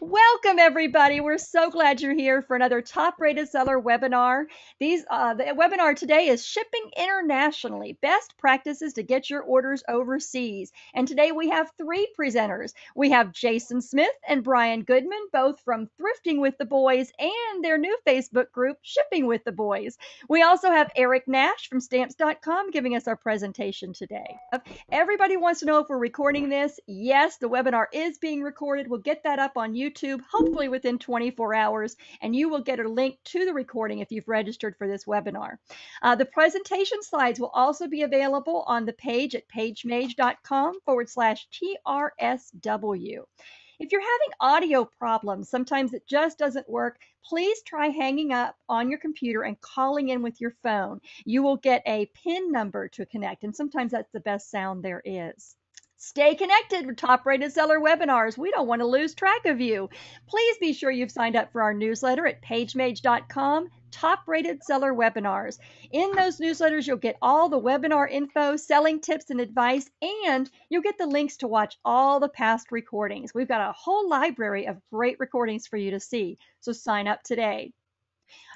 Welcome, everybody. We're so glad you're here for another top rated seller webinar. These uh, The webinar today is Shipping Internationally Best Practices to Get Your Orders Overseas. And today we have three presenters. We have Jason Smith and Bryan Goodman, both from Thrifting with the Boys and their new Facebook group, Shipping with the Boys. We also have Eric Nash from Stamps.com giving us our presentation today. Everybody wants to know if we're recording this. Yes, the webinar is being recorded. We'll get that up on YouTube, hopefully within 24 hours, and you will get a link to the recording if you've registered for this webinar. Uh, the presentation slides will also be available on the page at pagemage.com forward slash TRSW. If you're having audio problems, sometimes it just doesn't work, please try hanging up on your computer and calling in with your phone. You will get a PIN number to connect, and sometimes that's the best sound there is. Stay connected with top rated seller webinars. We don't want to lose track of you. Please be sure you've signed up for our newsletter at pagemage.com, top rated seller webinars. In those newsletters, you'll get all the webinar info, selling tips and advice, and you'll get the links to watch all the past recordings. We've got a whole library of great recordings for you to see, so sign up today.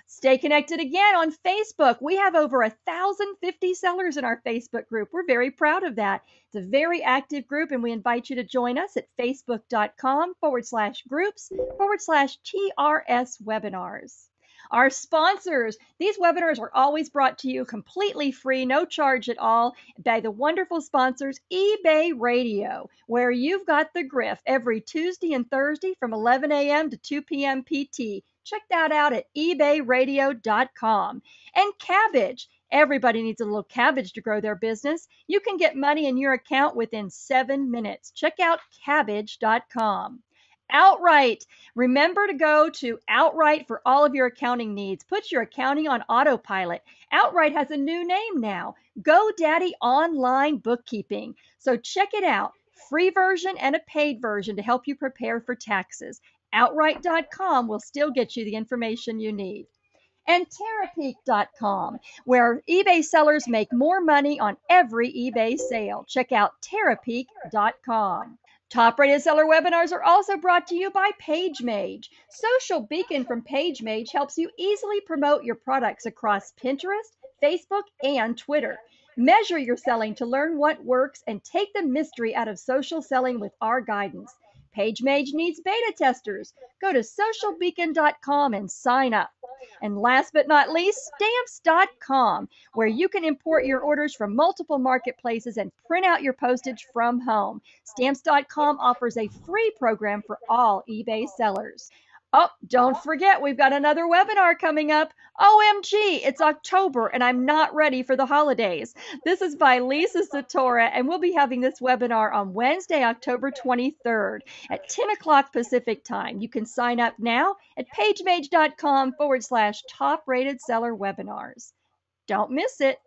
Stay connected again on Facebook. We have over 1,050 sellers in our Facebook group. We're very proud of that. It's a very active group, and we invite you to join us at facebook.com forward slash groups forward slash TRS webinars. Our sponsors, these webinars are always brought to you completely free, no charge at all, by the wonderful sponsors eBay Radio, where you've got the griff every Tuesday and Thursday from 11 a.m. to 2 p.m. PT. Check that out at ebayradio.com. And Kabbage. Everybody needs a little cabbage to grow their business. You can get money in your account within seven minutes. Check out kabbage.com. Outright. Remember to go to Outright for all of your accounting needs. Put your accounting on autopilot. Outright has a new name now GoDaddy Online Bookkeeping. So check it out. Free version and a paid version to help you prepare for taxes. Outright.com will still get you the information you need. And Terapeak.com, where eBay sellers make more money on every eBay sale. Check out Terapeak.com. Top rated seller webinars are also brought to you by PageMage. Social Beacon from PageMage helps you easily promote your products across Pinterest, Facebook, and Twitter. Measure your selling to learn what works and take the mystery out of social selling with our guidance. PageMage needs beta testers. Go to socialbeacon.com and sign up. And last but not least, stamps.com, where you can import your orders from multiple marketplaces and print out your postage from home. Stamps.com offers a free program for all eBay sellers. Oh, don't forget, we've got another webinar coming up. OMG, it's October and I'm not ready for the holidays. This is by Lisa Suttora, and we'll be having this webinar on Wednesday, October 23rd at 10 o'clock Pacific time. You can sign up now at pagemage.com forward slash top rated seller webinars. Don't miss it.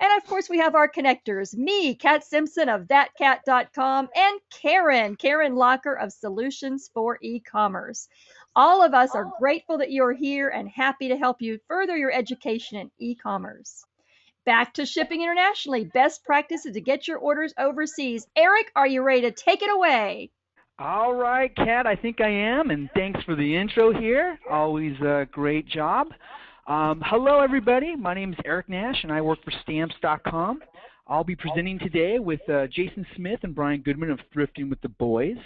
And of course, we have our connectors me, Kat Simpson of thatcat.com, and Karen, Karen Locker of Solutions for E Commerce. All of us are grateful that you're here and happy to help you further your education in e commerce. Back to shipping internationally. Best practices to get your orders overseas. Eric, are you ready to take it away? All right, Kat, I think I am, and thanks for the intro here. Always a great job. Um, hello, everybody. My name is Eric Nash, and I work for Stamps.com. I'll be presenting today with uh, Jason Smith and Bryan Goodman of Thrifting with the Boys.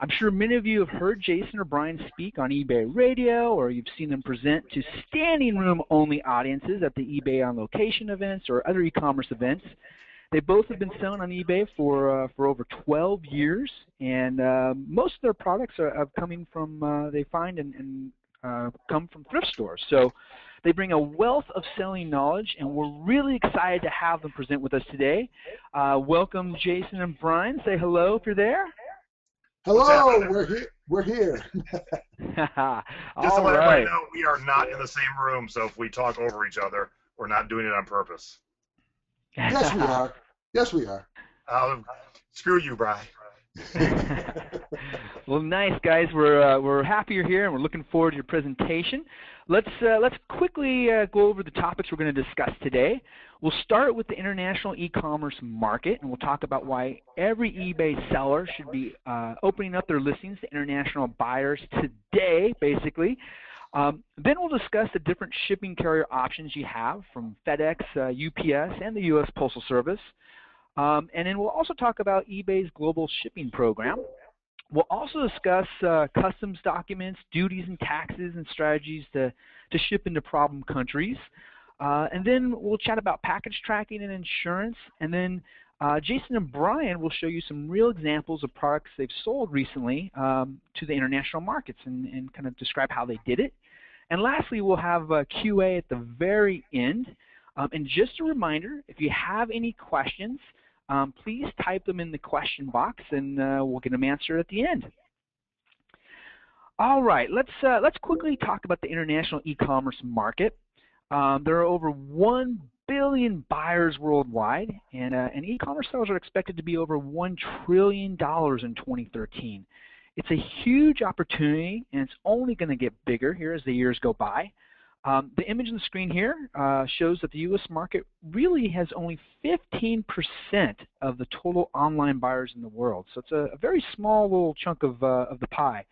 I'm sure many of you have heard Jason or Bryan speak on eBay Radio, or you've seen them present to standing room only audiences at the eBay on location events or other e-commerce events. They both have been selling on eBay for uh, for over 12 years, and uh, most of their products are, are coming from uh, they find and, and uh, come from thrift stores. So they bring a wealth of selling knowledge, and we're really excited to have them present with us today. Uh, welcome, Jason and Bryan. Say hello if you're there. Hello, we're here. We're here. Just to let everybody know, we are not in the same room, so if we talk over each other, we're not doing it on purpose. yes, we are. Yes, we are. Uh, screw you, Bryan. well, nice guys. We're uh, we're happy you're here, and we're looking forward to your presentation. Let's uh, let's quickly uh, go over the topics we're going to discuss today. We'll start with the international e-commerce market, and we'll talk about why every eBay seller should be uh, opening up their listings to international buyers today, basically. Um, then we'll discuss the different shipping carrier options you have from FedEx, UPS, uh, and the U.S. Postal Service. Um, and then we'll also talk about eBay's global shipping program. We'll also discuss uh, customs documents, duties and taxes, and strategies to, to ship into problem countries. Uh, and then we'll chat about package tracking and insurance. And then uh, Jason and Brian will show you some real examples of products they've sold recently um, to the international markets and, and, kind of describe how they did it. And lastly, we'll have a QA at the very end. Um, and just a reminder, if you have any questions, um, please type them in the question box and uh, we'll get them answered at the end. All right, let's, uh, let's quickly talk about the international e-commerce market. Um, there are over 1 billion buyers worldwide, and, uh, and e-commerce sales are expected to be over $1 trillion in 2013. It's a huge opportunity, and it's only going to get bigger here as the years go by. Um, the image on the screen here uh, shows that the U.S. market really has only 15% of the total online buyers in the world. So it's a, a very small little chunk of, uh, of the pie.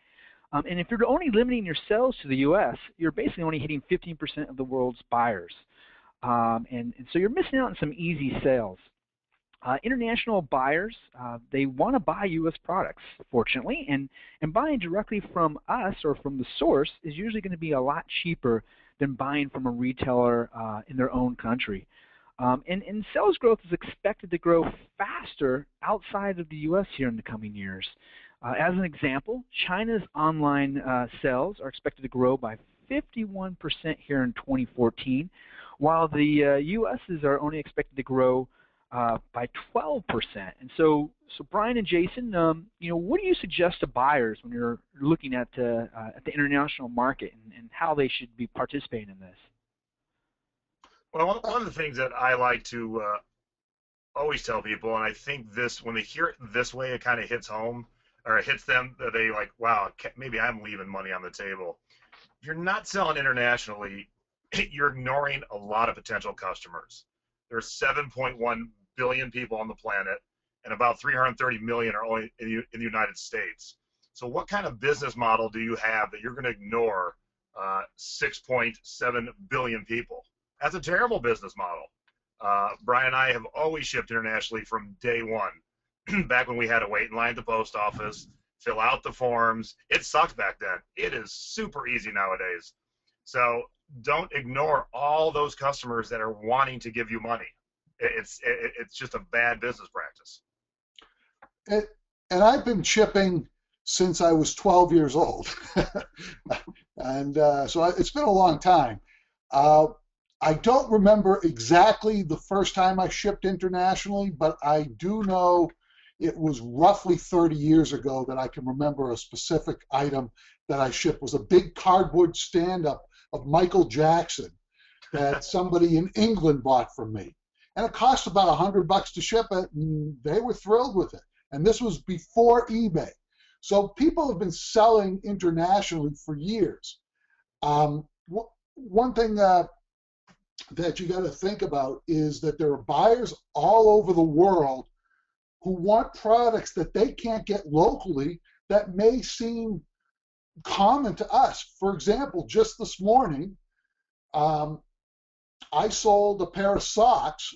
Um, and if you're only limiting your sales to the U.S., you're basically only hitting 15% of the world's buyers. Um, and, and, so you're missing out on some easy sales. Uh, international buyers, uh, they want to buy U.S. products, fortunately, and, and buying directly from us or from the source is usually going to be a lot cheaper than buying from a retailer uh, in their own country. Um, and, and, sales growth is expected to grow faster outside of the U.S. here in the coming years. Uh, as an example, China's online uh, sales are expected to grow by 51% here in 2014, while the uh, U.S.'s are only expected to grow uh, by 12%. And so, so Bryan and Jason, um, you know, what do you suggest to buyers when you're looking at, uh, uh, at the international market and, and, how they should be participating in this? Well, one of the things that I like to uh, always tell people, and I think this, when they hear it this way, it kind of hits home or it hits them that they like, wow, maybe I'm leaving money on the table. You're not selling internationally, you're ignoring a lot of potential customers. There's 7.1 billion people on the planet, and about 330 million are only in the, in the United States. So, what kind of business model do you have that you're going to ignore uh, 6.7 billion people? That's a terrible business model. Uh, Bryan and I have always shipped internationally from day one. back when we had to wait in line at the post office, fill out the forms. It sucked back then. It is super easy nowadays. So don't ignore all those customers that are wanting to give you money. It's it, it's just a bad business practice. And, and I've been shipping since I was 12 years old, and uh, so it's been a long time. Uh, I don't remember exactly the first time I shipped internationally, but I do know it was roughly 30 years ago that I can remember a specific item that I shipped it was a big cardboard stand-up of Michael Jackson that somebody in England bought from me. And it cost about a hundred bucks to ship it, and they were thrilled with it. And this was before eBay. So people have been selling internationally for years. Um, one thing uh, that you got to think about is that there are buyers all over the world who want products that they can't get locally that may seem common to us. For example, just this morning, um, I sold a pair of socks,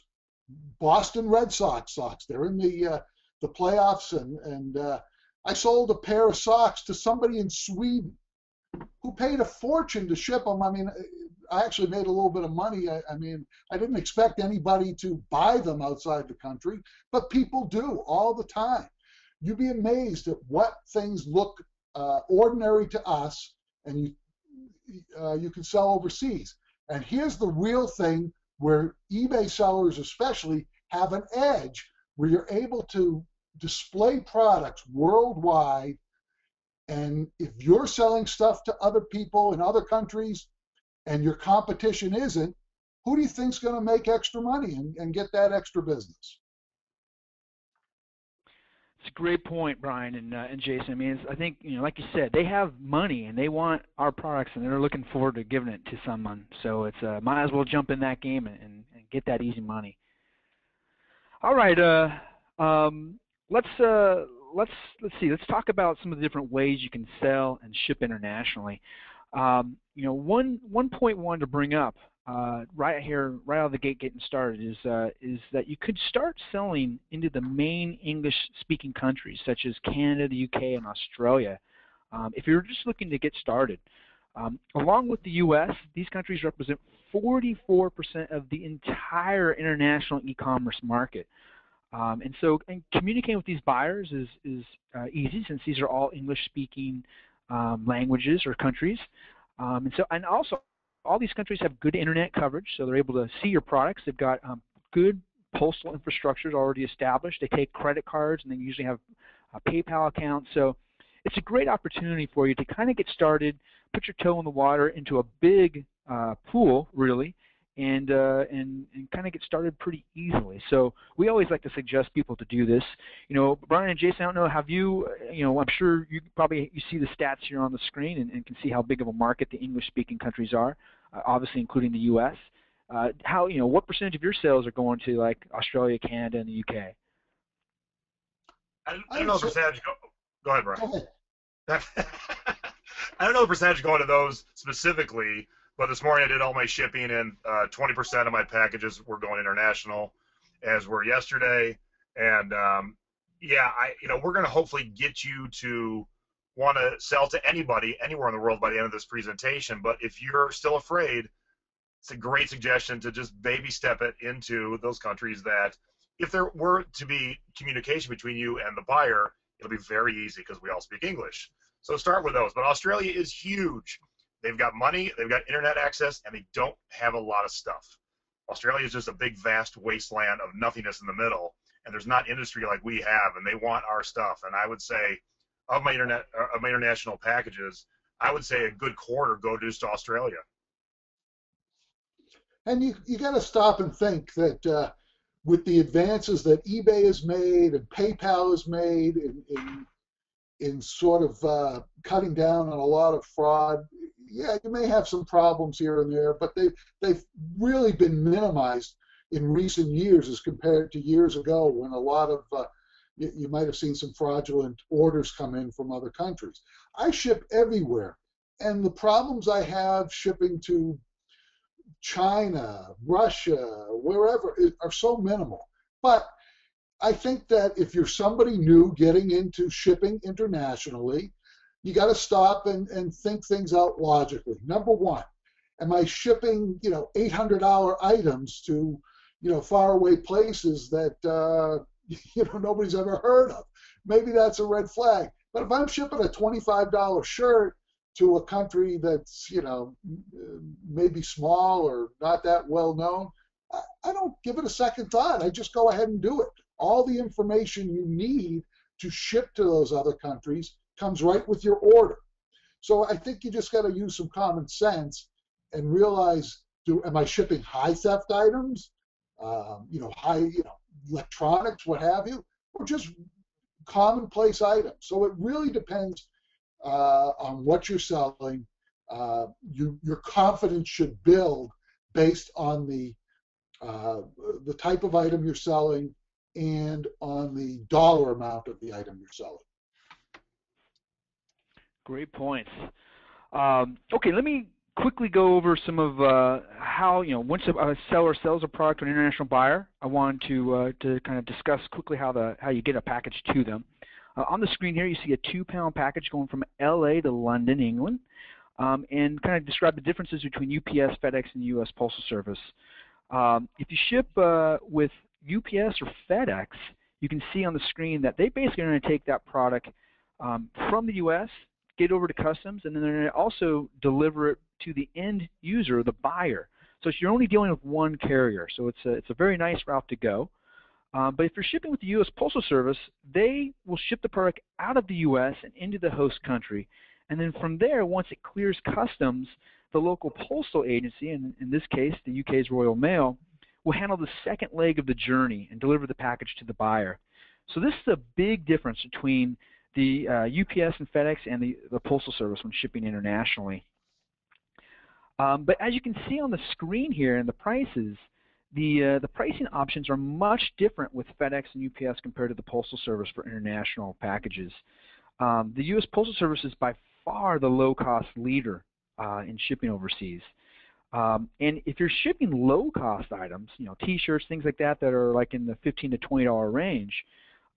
Boston Red Sox socks. They're in the uh, the playoffs, and and uh, I sold a pair of socks to somebody in Sweden who paid a fortune to ship them. I mean, I actually made a little bit of money. I, I mean, I didn't expect anybody to buy them outside the country, but people do all the time. You'd be amazed at what things look uh, ordinary to us, and you uh, you can sell overseas. And here's the real thing where eBay sellers, especially, have an edge where you're able to display products worldwide. And if you're selling stuff to other people in other countries and your competition isn't, who do you think's going to make extra money and, and get that extra business? It's a great point, Bryan and uh, and Jason. I mean, I think you know, like you said, they have money and they want our products, and they're looking forward to giving it to someone. So it's uh, might as well jump in that game and, and, and get that easy money. All right, uh, um, let's uh, let's let's see. Let's talk about some of the different ways you can sell and ship internationally. Um, you know, one one point one to bring up uh, right here, right out of the gate, getting started, is uh, is that you could start selling into the main English-speaking countries such as Canada, the UK, and Australia. Um, if you're just looking to get started, um, along with the U.S., these countries represent 44% of the entire international e-commerce market. Um, and so, and communicating with these buyers is is uh, easy since these are all English-speaking um, languages or countries. Um, and so, and also all these countries have good internet coverage, so they're able to see your products. They've got um, good postal infrastructures already established. They take credit cards, and they usually have a PayPal account. So it's a great opportunity for you to kind of get started, put your toe in the water into a big uh, pool, really, and uh, and and kind of get started pretty easily. So we always like to suggest people to do this. You know, Bryan and Jason, I don't know, have you? You know, I'm sure you probably you see the stats here on the screen and, and can see how big of a market the English-speaking countries are, uh, obviously including the U.S. Uh, how you know what percentage of your sales are going to like Australia, Canada, and the UK? I, I don't know the percentage. Go, go ahead, Bryan. Go ahead. I don't know the percentage going to those specifically but this morning I did all my shipping, and uh, 20% of my packages were going international, as were yesterday. And um, yeah, I you know we're going to hopefully get you to want to sell to anybody anywhere in the world by the end of this presentation. But if you're still afraid, it's a great suggestion to just baby step it into those countries that if there were to be communication between you and the buyer, it'll be very easy because we all speak English. So start with those. But Australia is huge. They've got money, they've got internet access, and they don't have a lot of stuff. Australia is just a big, vast wasteland of nothingness in the middle, and there's not industry like we have, and they want our stuff. And I would say, of my internet, uh, of my international packages, I would say a good quarter go just to Australia. And you you got to stop and think that uh, with the advances that eBay has made and PayPal has made in in, in sort of uh, cutting down on a lot of fraud, yeah, you may have some problems here and there, but they they've really been minimized in recent years as compared to years ago when a lot of uh, you, you might have seen some fraudulent orders come in from other countries. I ship everywhere, and the problems I have shipping to China, Russia, wherever are so minimal. But I think that if you're somebody new getting into shipping internationally, you got to stop and, and think things out logically. Number one, am I shipping, you know, $800 items to, you know, faraway places that, uh, you know, nobody's ever heard of? Maybe that's a red flag. But if I'm shipping a $25 shirt to a country that's, you know, maybe small or not that well known, I, I don't give it a second thought. I just go ahead and do it. All the information you need to ship to those other countries comes right with your order. So I think you just got to use some common sense and realize: Do am I shipping high theft items? Um, you know, high, you know, electronics, what have you, or just commonplace items. So it really depends uh, on what you're selling. Uh, you, your confidence should build based on the uh, the type of item you're selling and on the dollar amount of the item you're selling. Great points. Um, okay, let me quickly go over some of uh, how you know once a, seller sells a product to an international buyer. I want to uh, to kind of discuss quickly how the how you get a package to them. Uh, on the screen here, you see a two-pound package going from LA to London, England, um, and kind of describe the differences between UPS, FedEx, and U.S. Postal Service. Um, if you ship uh, with UPS or FedEx, you can see on the screen that they basically are going to take that product um, from the U.S get over to customs, and then they're going to also deliver it to the end user, the buyer. So you're only dealing with one carrier. So it's a, it's a very nice route to go. Um, but if you're shipping with the U.S. Postal Service, they will ship the product out of the U.S. and into the host country. And then from there, once it clears customs, the local postal agency, and in this case, the UK's Royal Mail, will handle the second leg of the journey and deliver the package to the buyer. So this is a big difference between the uh, UPS and FedEx and the, the Postal Service when shipping internationally. Um, but as you can see on the screen here and the prices, the, uh, the pricing options are much different with FedEx and UPS compared to the Postal Service for international packages. Um, the U.S. Postal Service is by far the low-cost leader uh, in shipping overseas. Um, and if you're shipping low-cost items, you know, T-shirts, things like that, that are like in the 15 to 20 dollar range,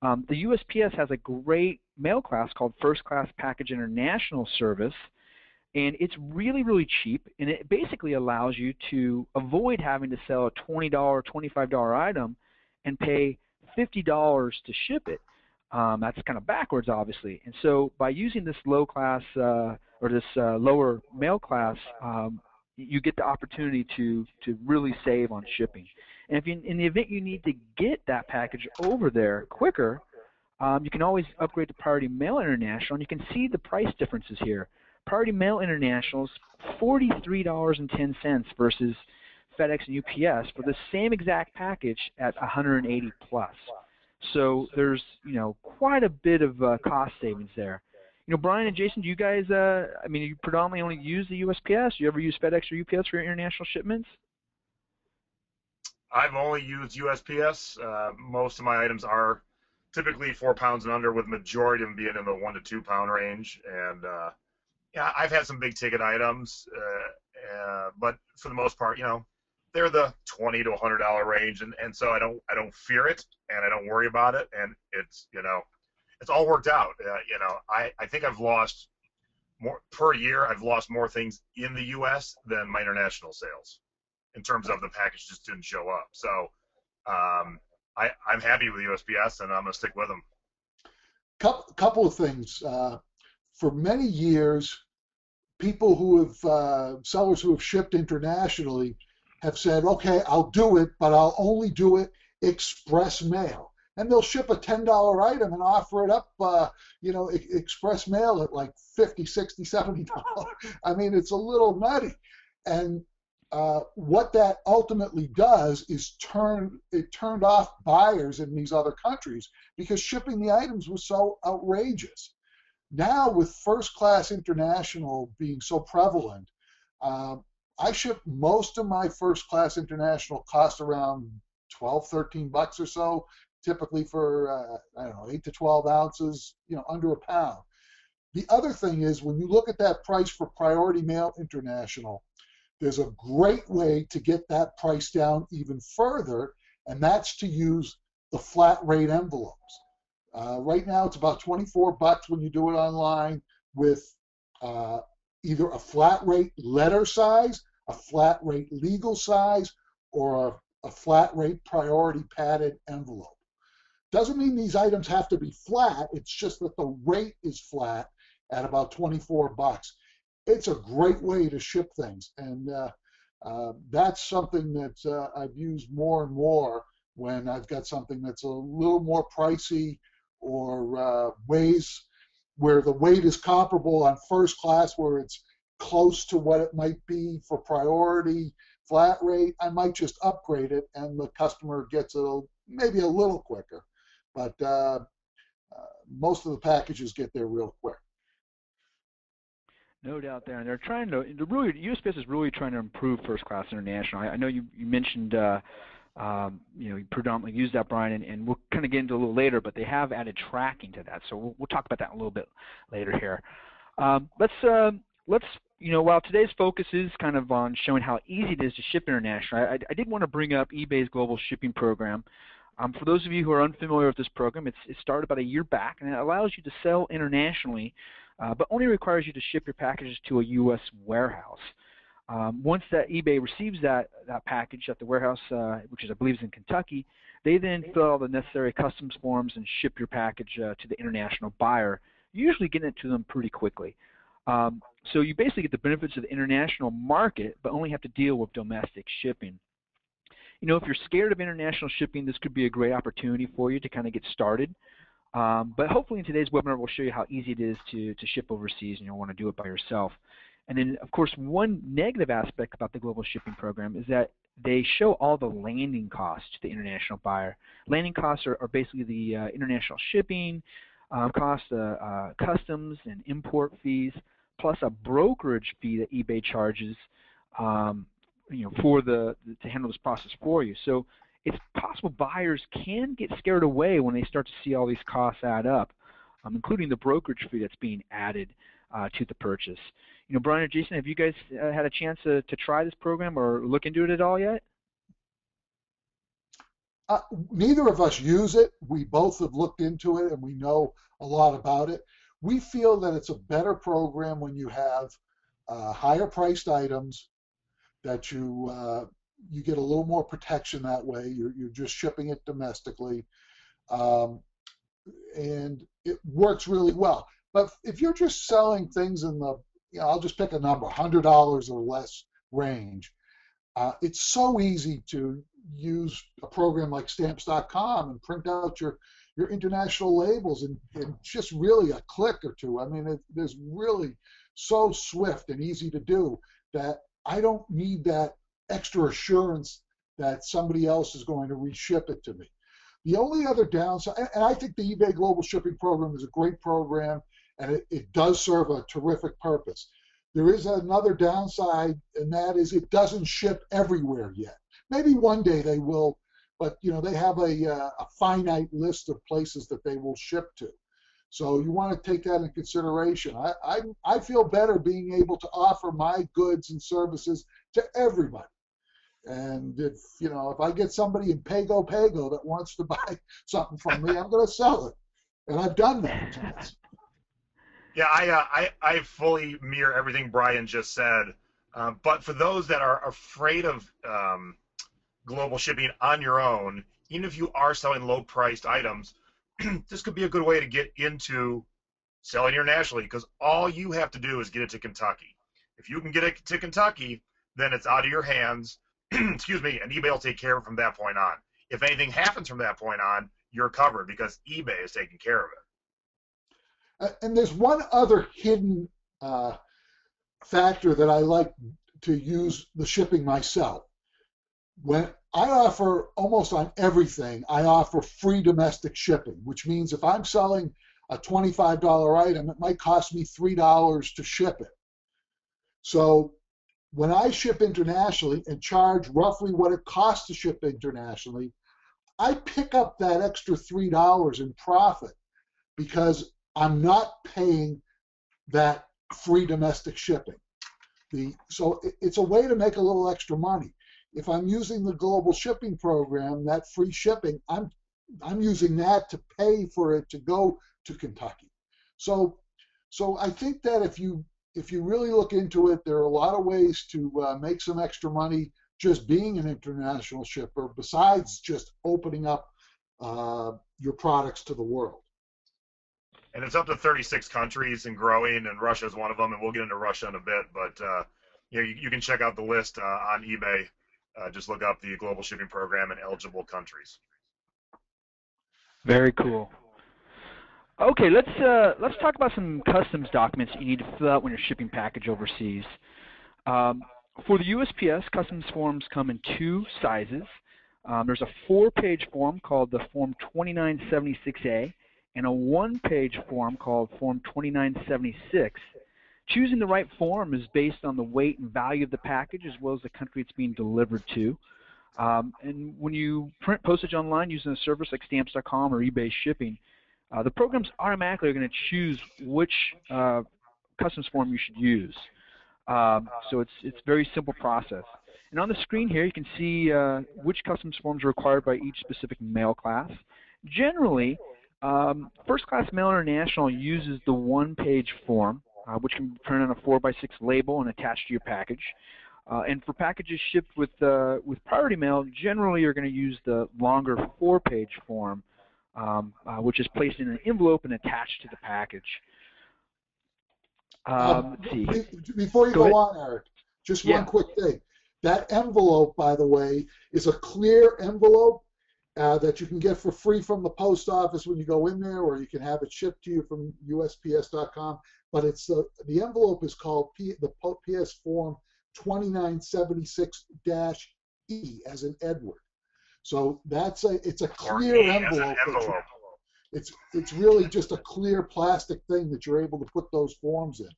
um, the USPS has a great mail class called First Class Package International Service, and it's really, really cheap, and it basically allows you to avoid having to sell a $20, $25 item and pay $50 to ship it. Um, that's kind of backwards, obviously. And so by using this low class uh, or this uh, lower mail class, um, you get the opportunity to to really save on shipping. And if you, in the event you need to get that package over there quicker, um, you can always upgrade to Priority Mail International, and you can see the price differences here. Priority Mail International is $43.10 versus FedEx and UPS for the same exact package at 180 plus. So there's you know quite a bit of uh, cost savings there. You know, Bryan and Jason, do you guys? Uh, I mean, you predominantly only use the USPS. Do you ever use FedEx or UPS for your international shipments? I've only used USPS. Uh, most of my items are typically four pounds and under, with majority of them being in the one to two pound range. And uh, yeah, I've had some big ticket items, uh, uh, but for the most part, you know, they're the twenty to hundred dollar range, and, and so I don't I don't fear it and I don't worry about it, and it's you know, it's all worked out. Uh, you know, I I think I've lost more per year. I've lost more things in the U.S. than my international sales, in terms of the package just didn't show up. So, um, I I'm happy with USPS, and I'm gonna stick with them. Couple couple of things. Uh, for many years, people who have uh, sellers who have shipped internationally have said, okay, I'll do it, but I'll only do it express mail. And they'll ship a $10 item and offer it up, uh, you know, express mail at like 50, 60, 70 dollars. I mean, it's a little nutty. And uh, what that ultimately does is turn it turned off buyers in these other countries because shipping the items was so outrageous. Now, with first class international being so prevalent, uh, I ship most of my first class international cost around 12, 13 bucks or so, typically for, uh, I don't know, 8 to 12 ounces, you know, under a pound. The other thing is when you look at that price for Priority Mail International, there's a great way to get that price down even further, and that's to use the flat rate envelopes. Uh, right now, it's about 24 bucks when you do it online with uh, either a flat rate letter size, a flat rate legal size, or a, a flat rate priority padded envelope. Doesn't mean these items have to be flat. It's just that the rate is flat at about 24 bucks. It's a great way to ship things, and uh, uh, that's something that uh, I've used more and more when I've got something that's a little more pricey or uh, ways where the weight is comparable on first class, where it's close to what it might be for priority flat rate, I might just upgrade it and the customer gets it maybe a little quicker. But uh, uh, most of the packages get there real quick. No doubt there, and they're trying to. The really, USPS is really trying to improve first class international. I, I know you, you mentioned, uh, um, you know, you predominantly use that, Bryan, and, and we'll kind of get into a little later, but they have added tracking to that, so we'll, we'll talk about that a little bit later here. Um, let's uh, let's you know, while today's focus is kind of on showing how easy it is to ship internationally, I, I did want to bring up eBay's global shipping program. Um, for those of you who are unfamiliar with this program, it started about a year back, and it allows you to sell internationally, uh, but only requires you to ship your packages to a U.S. warehouse. Um, once that eBay receives that, that package at the warehouse, uh, which is I believe is in Kentucky, they then fill all the necessary customs forms and ship your package uh, to the international buyer, usually getting it to them pretty quickly. Um, so you basically get the benefits of the international market, but only have to deal with domestic shipping. You know, if you're scared of international shipping, this could be a great opportunity for you to kind of get started. Um, but hopefully in today's webinar, we'll show you how easy it is to, to ship overseas and you'll want to do it by yourself. And then, of course, one negative aspect about the global shipping program is that they show all the landing costs to the international buyer. Landing costs are, are basically the uh, international shipping um, costs, uh, uh, customs and import fees, plus a brokerage fee that eBay charges, um, you know, for the to handle this process for you. So it's possible buyers can get scared away when they start to see all these costs add up, um, including the brokerage fee that's being added uh, to the purchase. You know, Bryan or Jason, have you guys uh, had a chance to, to try this program or look into it at all yet? Uh, neither of us use it. We both have looked into it and we know a lot about it. We feel that it's a better program when you have uh, higher priced items that you uh, you get a little more protection that way. You're, you're just shipping it domestically. Um, and it works really well. But if you're just selling things in the, you know, I'll just pick a number, $100 or less range, uh, it's so easy to use a program like stamps.com and print out your, your international labels in, in just really a click or two. I mean, it, really so swift and easy to do that I don't need that extra assurance that somebody else is going to reship it to me. The only other downside, and I think the eBay Global Shipping Program is a great program and it, it does serve a terrific purpose. There is another downside, and that is it doesn't ship everywhere yet. Maybe one day they will, but you know they have a, uh, a finite list of places that they will ship to. So you want to take that in consideration. I, I, I feel better being able to offer my goods and services to everybody. And if you know, if I get somebody in Pago Pago that wants to buy something from me, I'm going to sell it, and I've done that. Yeah, I, uh, I, I fully mirror everything Bryan just said. Um, but for those that are afraid of um, global shipping on your own, even if you are selling low-priced items, this could be a good way to get into selling internationally because all you have to do is get it to Kentucky. If you can get it to Kentucky, then it's out of your hands. excuse me, and eBay will take care of it from that point on. If anything happens from that point on, you're covered because eBay is taking care of it. Uh, and there's one other hidden uh, factor that I like to use the shipping myself. When I offer almost on everything, I offer free domestic shipping, which means if I'm selling a $25 item, it might cost me $3 to ship it. So when I ship internationally and charge roughly what it costs to ship internationally, I pick up that extra $3 in profit because I'm not paying that free domestic shipping. The, so it's a way to make a little extra money. If I'm using the global shipping program, that free shipping, I'm I'm using that to pay for it to go to Kentucky. So so I think that if you if you really look into it, there are a lot of ways to uh, make some extra money just being an international shipper, besides just opening up uh, your products to the world and it's up to 36 countries and growing, and Russia is one of them, and we'll get into Russia in a bit. But uh, you know, you, you, can check out the list uh, on eBay. Uh, just look up the global shipping program and eligible countries. Very cool. Okay, let's uh, let's talk about some customs documents you need to fill out when you're shipping package overseas. Um, for the USPS, customs forms come in two sizes. Um, there's a four-page form called the Form 2976A and a one-page form called Form 2976. Choosing the right form is based on the weight and value of the package as well as the country it's being delivered to. Um, and when you print postage online using a service like stamps.com or eBay shipping, uh, the programs automatically are going to choose which uh, customs form you should use. Um, so it's it's a very simple process. And on the screen here, you can see uh, which customs forms are required by each specific mail class. Generally, um, First Class Mail International uses the one-page form, uh, which can be printed on a 4x6 label and attached to your package. Uh, and for packages shipped with uh, with Priority Mail, generally you're going to use the longer four-page form, um, uh, which is placed in an envelope and attached to the package. Um, um before you go, go on, Eric, just yeah. one quick thing. That envelope, by the way, is a clear envelope uh, that you can get for free from the post office when you go in there, or you can have it shipped to you from USPS.com. but it's the the envelope is called P, the PS form 2976-E as in Edward. So that's a it's a clear envelope. envelope. It's it's really just a clear plastic thing that you're able to put those forms in.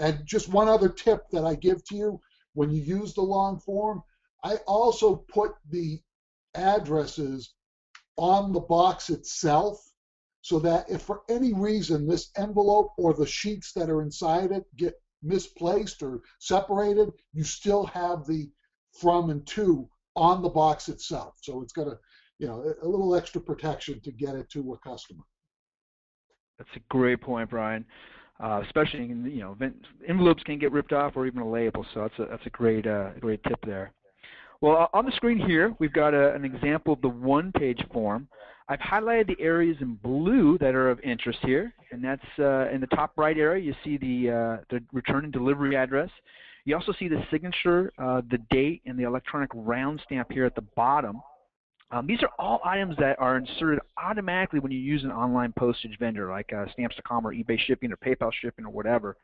And just one other tip that I give to you when you use the long form, I also put the addresses on the box itself so that if for any reason this envelope or the sheets that are inside it get misplaced or separated, you still have the from and to on the box itself. So it's got a you know a- little extra protection to get it to a customer. That's a great point, Bryan. Uh, especially in, you know envelopes can get ripped off or even a label, so that's a that's a great uh, great tip there. Well, on the screen here, we've got a, an example of the one-page form. I've highlighted the areas in blue that are of interest here, and that's uh, in the top right area. You see the uh, the return and delivery address. You also see the signature, uh, the date, and the electronic round stamp here at the bottom. Um, these are all items that are inserted automatically when you use an online postage vendor like uh, Stamps.com or eBay shipping or PayPal shipping or whatever.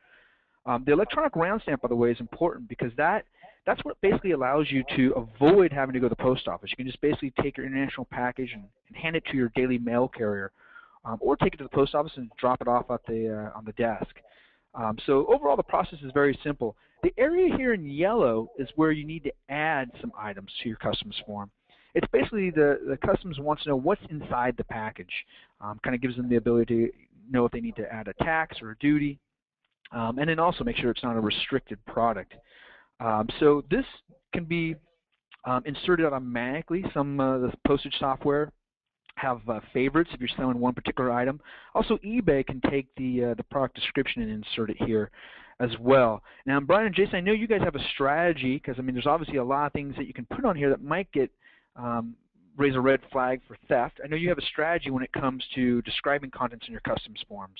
Um, the electronic round stamp, by the way, is important because that that's what basically allows you to avoid having to go to the post office. You can just basically take your international package and, and hand it to your daily mail carrier, um, or take it to the post office and drop it off at the uh, on the desk. Um, so overall, the process is very simple. The area here in yellow is where you need to add some items to your customs form it's basically the, the customs wants to know what's inside the package. Um, kind of gives them the ability to know if they need to add a tax or a duty, um, and then also make sure it's not a restricted product. Um, so this can be um, inserted automatically. Some uh, the postage software have uh, favorites if you're selling one particular item. Also, eBay can take the uh, the product description and insert it here as well. Now, Bryan and Jason, I know you guys have a strategy because I mean, there's obviously a lot of things that you can put on here that might get um, raise a red flag for theft. I know you have a strategy when it comes to describing contents in your customs forms.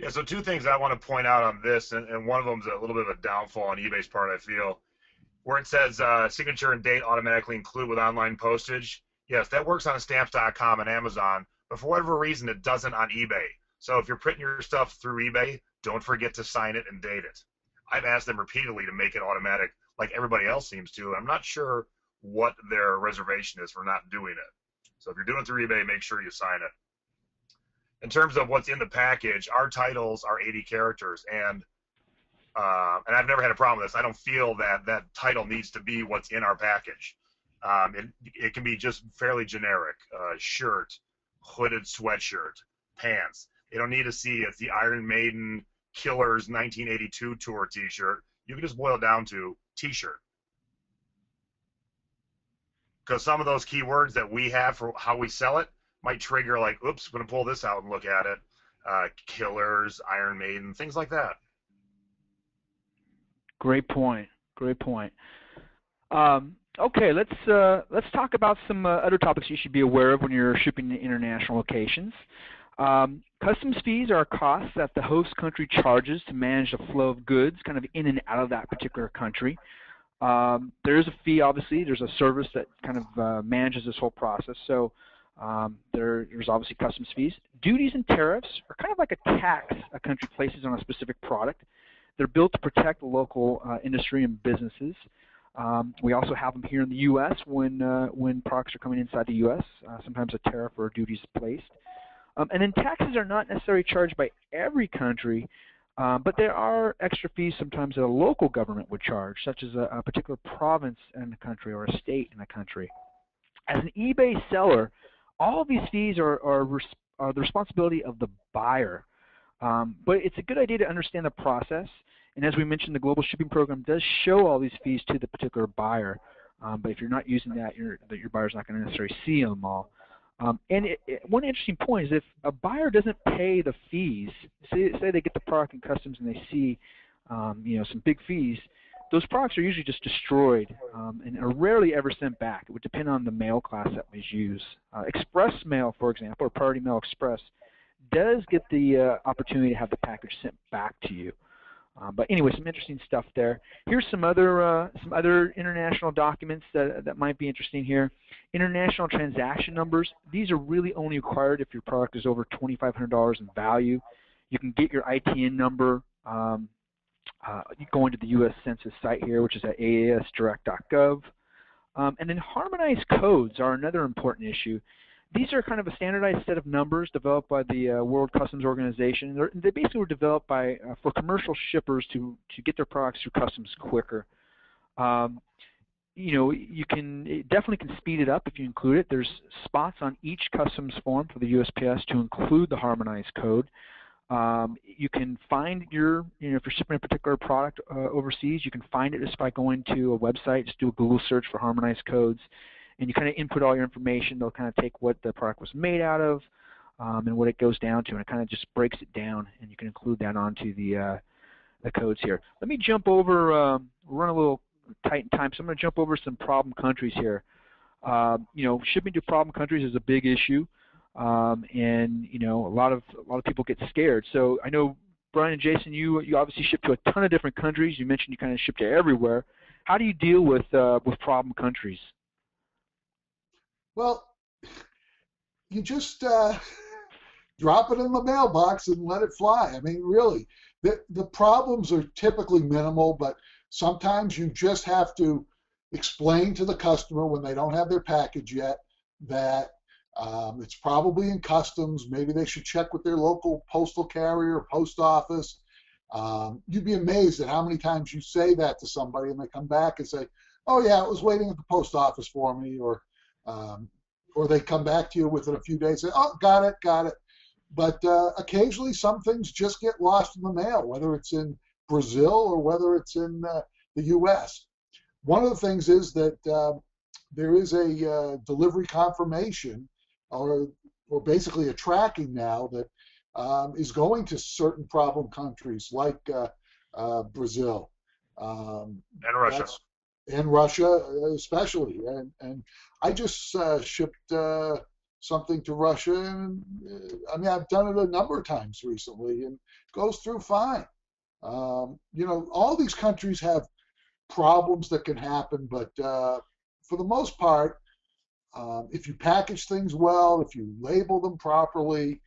Yeah, so two things I want to point out on this, and, and one of them is a little bit of a downfall on eBay's part, I feel, where it says uh, signature and date automatically include with online postage. Yes, that works on Stamps.com and Amazon, but for whatever reason, it doesn't on eBay. So if you're printing your stuff through eBay, don't forget to sign it and date it. I've asked them repeatedly to make it automatic, like everybody else seems to. I'm not sure what their reservation is for not doing it. So if you're doing it through eBay, make sure you sign it in terms of what's in the package, our titles are 80 characters, and uh, and I've never had a problem with this. I don't feel that that title needs to be what's in our package. Um, it, it can be just fairly generic: uh, shirt, hooded sweatshirt, pants. They don't need to see it's the Iron Maiden Killers 1982 tour T-shirt. You can just boil it down to T-shirt. Because some of those keywords that we have for how we sell it might trigger like, oops, I'm gonna pull this out and look at it. Uh, Killers, Iron Maiden, things like that. Great point. Great point. Um, okay, let's uh, let's talk about some uh, other topics you should be aware of when you're shipping to international locations. Um, customs fees are costs that the host country charges to manage the flow of goods, kind of in and out of that particular country. Um, there is a fee, obviously. There's a service that kind of uh, manages this whole process. So um, there, there's obviously customs fees. Duties and tariffs are kind of like a tax a country places on a specific product. They're built to protect the local uh, industry and businesses. Um, we also have them here in the U.S. when uh, when products are coming inside the U.S. Uh, sometimes a tariff or a duty is placed. Um, and then taxes are not necessarily charged by every country, um, but there are extra fees sometimes that a local government would charge, such as a, a particular province in a country or a state in a country. As an eBay seller, all of these fees are, are, are the responsibility of the buyer. Um, but it's a good idea to understand the process. And as we mentioned, the global shipping program does show all these fees to the particular buyer. Um, but if you're not using that, your, that your buyer's not going to necessarily see them all. Um, and it, it, one interesting point is if a buyer doesn't pay the fees, say, say they get the product in customs and they see, um, you know, some big fees, those products are usually just destroyed um, and are rarely ever sent back. It would depend on the mail class that was used. Uh, express mail, for example, or Priority Mail Express, does get the uh, opportunity to have the package sent back to you. Uh, but anyway, some interesting stuff there. Here's some other uh, some other international documents that that might be interesting here. International transaction numbers. These are really only required if your product is over $2,500 in value. You can get your ITN number um, uh, going to the U.S. Census site here, which is at aesdirect.gov. Um, and then harmonized codes are another important issue. These are kind of a standardized set of numbers developed by the uh, World Customs Organization. They're, they basically were developed by uh, for commercial shippers to to get their products through customs quicker. Um, you know, you can definitely can speed it up if you include it. There's spots on each customs form for the USPS to include the harmonized code. Um, you can find your, you know, if you're shipping a particular product uh, overseas, you can find it just by going to a website, just do a Google search for harmonized codes, and you kind of input all your information. They'll kind of take what the product was made out of um, and what it goes down to, and it kind of just breaks it down, and you can include that onto the uh, the codes here. Let me jump over, um, run a little tight in time, so I'm going to jump over some problem countries here. Uh, you know, shipping to problem countries is a big issue um, and you know a lot of a lot of people get scared. So I know Bryan and Jason, you you obviously ship to a ton of different countries. You mentioned you kind of ship to everywhere. How do you deal with uh, with problem countries? Well, you just uh, drop it in the mailbox and let it fly. I mean, really, the the problems are typically minimal, but sometimes you just have to explain to the customer when they don't have their package yet that um, it's probably in customs. Maybe they should check with their local postal carrier post office. Um, you'd be amazed at how many times you say that to somebody and they come back and say, "Oh yeah, it was waiting at the post office for me," or um, or they come back to you within a few days and say, "Oh, got it, got it." But uh, occasionally, some things just get lost in the mail, whether it's in Brazil or whether it's in uh, the U.S. One of the things is that uh, there is a uh, delivery confirmation or or basically a tracking now that um, is going to certain problem countries like uh, uh, Brazil um, and Russia. And Russia, especially, and and I just uh, shipped uh, something to Russia, and uh, I mean I've done it a number of times recently, and it goes through fine. Um, you know, all these countries have problems that can happen, but uh, for the most part, um, if you package things well, if you label them properly,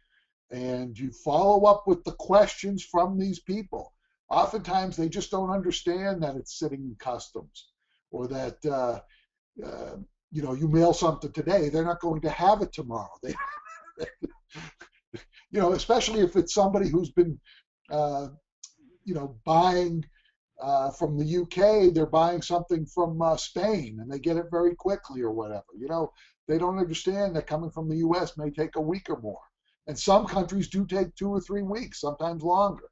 and you follow up with the questions from these people, oftentimes they just don't understand that it's sitting in customs or that uh, uh, you know you mail something today, they're not going to have it tomorrow. They, you know, especially if it's somebody who's been uh, you know buying uh, from the UK, they're buying something from uh, Spain and they get it very quickly or whatever. You know, they don't understand that coming from the US may take a week or more. And some countries do take two or three weeks, sometimes longer.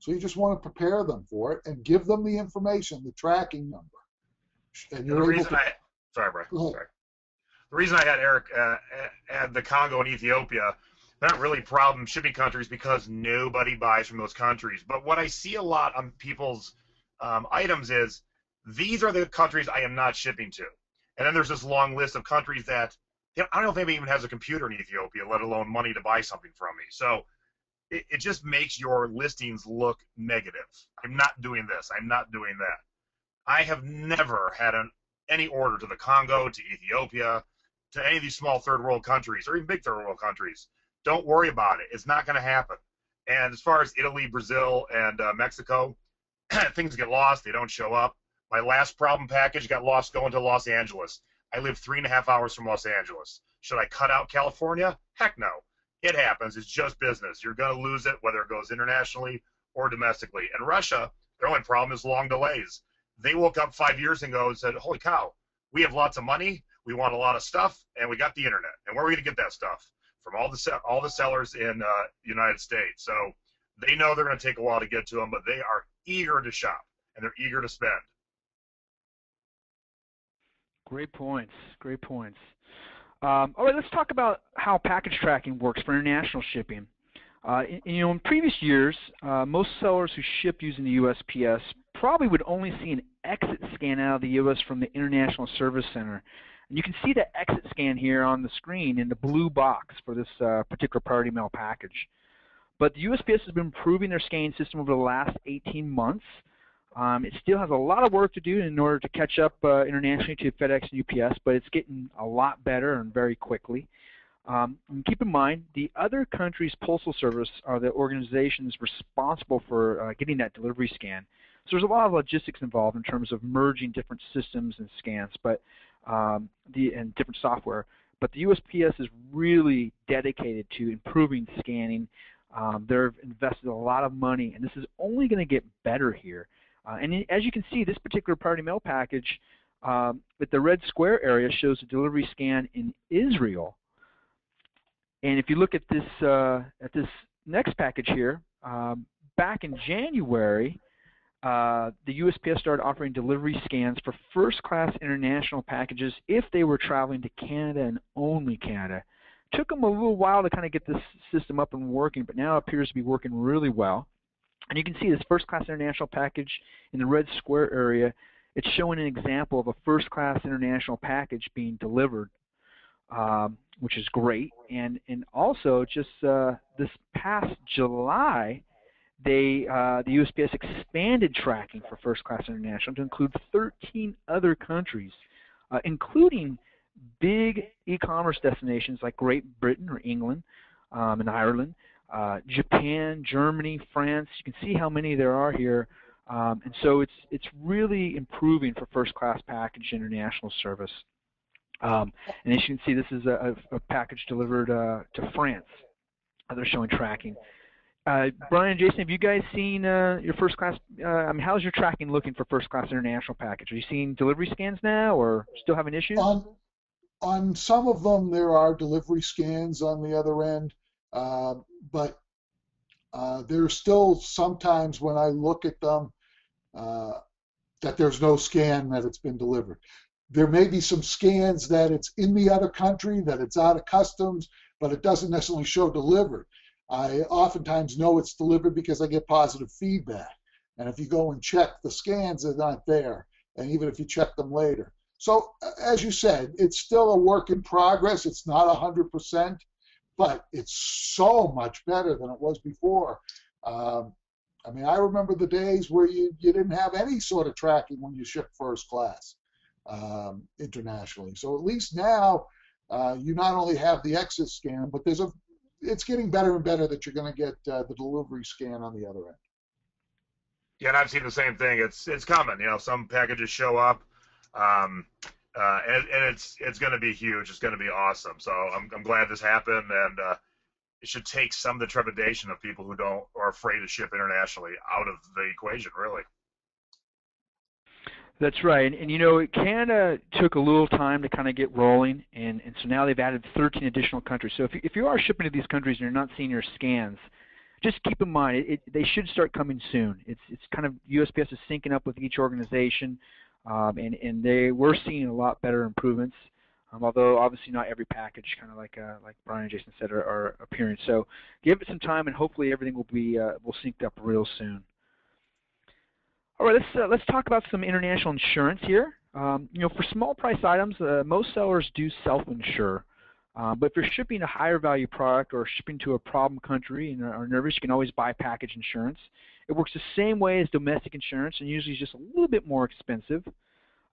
So you just want to prepare them for it and give them the information, the tracking number. And you're the able to. I, sorry, Bryan. Sorry. The reason I had Eric uh, add the Congo and Ethiopia, they're not really problem shipping countries because nobody buys from those countries. But what I see a lot on people's um, items is these are the countries I am not shipping to. And then there's this long list of countries that you know, I don't know if anybody even has a computer in Ethiopia, let alone money to buy something from me. So it, it just makes your listings look negative. I'm not doing this. I'm not doing that. I have never had an, any order to the Congo, to Ethiopia, to any of these small third world countries or even big third world countries. Don't worry about it. It's not going to happen. And as far as Italy, Brazil, and uh, Mexico, things get lost, they don't show up. My last problem package got lost going to Los Angeles. I live three and a half hours from Los Angeles. Should I cut out California? Heck no. It happens. It's just business. You're going to lose it whether it goes internationally or domestically. And Russia, their only problem is long delays. They woke up five years ago and said, holy cow, we have lots of money, we want a lot of stuff, and we got the internet. And where are we going to get that stuff? From all the all the sellers in uh, the United States. So they know they're going to take a while to get to them, but they are eager to shop and they're eager to spend. Great points. Great points. Um, all right, let's talk about how package tracking works for international shipping. Uh, in, you know, in previous years, uh, most sellers who ship using the USPS probably would only see an exit scan out of the U.S. from the International Service Center. And you can see the exit scan here on the screen in the blue box for this uh, particular priority mail package. But the USPS has been improving their scanning system over the last 18 months. Um, it still has a lot of work to do in order to catch up uh, internationally to FedEx and UPS, but it's getting a lot better and very quickly. Um, and keep in mind, the other country's postal service are the organizations responsible for uh, getting that delivery scan. So there's a lot of logistics involved in terms of merging different systems and scans, but um, the and different software. But the USPS is really dedicated to improving scanning. Um, they've invested a lot of money, and this is only going to get better here. Uh, and as you can see, this particular priority mail package um, with the red square area shows a delivery scan in Israel. And if you look at this uh, at this next package here, um, back in January, uh, the USPS started offering delivery scans for first-class international packages if they were traveling to Canada and only Canada. Took them a little while to kind of get this system up and working, but now it appears to be working really well. And you can see this first-class international package in the red square area. It's showing an example of a first-class international package being delivered um, which is great. And and also just uh, this past July, they uh, the USPS expanded tracking for First Class International to include 13 other countries, uh, including big e-commerce destinations like Great Britain or England um, and Ireland, uh, Japan, Germany, France. You can see how many there are here. Um, and so it's it's really improving for first class package international service. Um, and as you can see, this is a, a package delivered uh, to France. Uh, they're showing tracking. Uh, Bryan and Jason, have you guys seen uh, your first class? Uh, I mean, how's your tracking looking for first class international package? Are you seeing delivery scans now, or still having issues? On, on some of them, there are delivery scans on the other end, uh, but uh, there's still sometimes when I look at them that there's no scan that it's been delivered. There may be some scans that it's in the other country, that it's out of customs, but it doesn't necessarily show delivered. I oftentimes know it's delivered because I get positive feedback. And if you go and check the scans, they're not there. And even if you check them later. So, as you said, it's still a work in progress. It's not 100%, but it's so much better than it was before. Um, I mean, I remember the days where you, you didn't have any sort of tracking when you shipped first class um, internationally. So at least now uh, you not only have the exit scan, but there's a it's getting better and better that you're going to get uh, the delivery scan on the other end. Yeah, and I've seen the same thing. It's it's coming. You know, some packages show up, um, uh, and, and it's it's going to be huge. It's going to be awesome. So I'm I'm glad this happened, and uh, it should take some of the trepidation of people who don't are afraid to ship internationally out of the equation. Really. That's right, and, and you know Canada took a little time to kind of get rolling, and, and so now they've added 13 additional countries. So if you, if you are shipping to these countries and you're not seeing your scans, just keep in mind it, it, they should start coming soon. It's it's kind of USPS is syncing up with each organization, um, and and they we're seeing a lot better improvements. Um, although obviously not every package, kind of like uh, like Bryan and Jason said, are, are appearing. So give it some time, and hopefully everything will be uh, will sync up real soon. All right, let's uh, let's talk about some international insurance here. Um, you know, for small price items, uh, most sellers do self-insure. Uh, but if you're shipping a higher value product or shipping to a problem country and are nervous, you can always buy package insurance. It works the same way as domestic insurance and usually is just a little bit more expensive.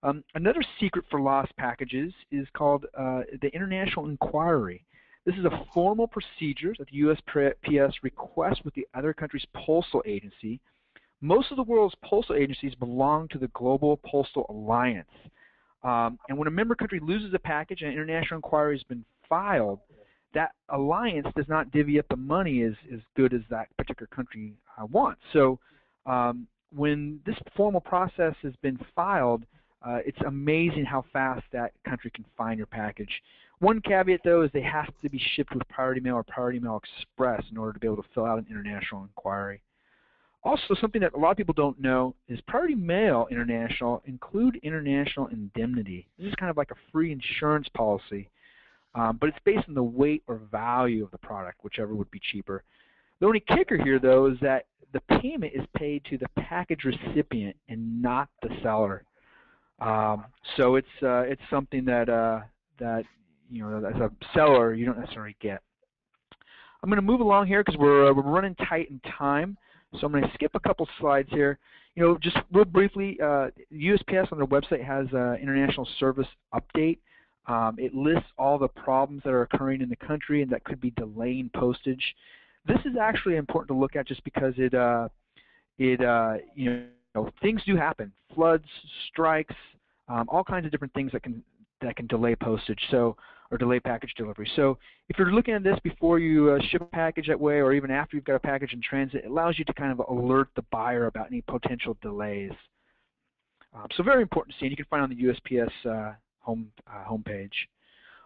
Um, another secret for lost packages is called uh, the international inquiry. This is a formal procedure that the USPS requests with the other country's postal agency most of the world's postal agencies belong to the Global Postal Alliance. Um, and when a member country loses a package and an international inquiry has been filed, that alliance does not divvy up the money as, as good as that particular country uh, wants. So um, when this formal process has been filed, uh, it's amazing how fast that country can find your package. One caveat, though, is they have to be shipped with Priority Mail or Priority Mail Express in order to be able to fill out an international inquiry. Also, something that a lot of people don't know is Priority Mail International include international indemnity. This is kind of like a free insurance policy, um, but it's based on the weight or value of the product, whichever would be cheaper. The only kicker here, though, is that the payment is paid to the package recipient and not the seller. Um, so it's uh, it's something that uh, that you know as a seller you don't necessarily get. I'm going to move along here because we're uh, we're running tight in time. So I'm going to skip a couple slides here. You know, just real briefly, uh, USPS on their website has an international service update. Um, it lists all the problems that are occurring in the country and that could be delaying postage. This is actually important to look at just because it uh, it uh, you know things do happen, floods, strikes, um, all kinds of different things that can that can delay postage. So or delay package delivery. So if you're looking at this before you uh, ship a package that way, or even after you've got a package in transit, it allows you to kind of alert the buyer about any potential delays. Um, so very important to see, and you can find on the USPS home uh, homepage.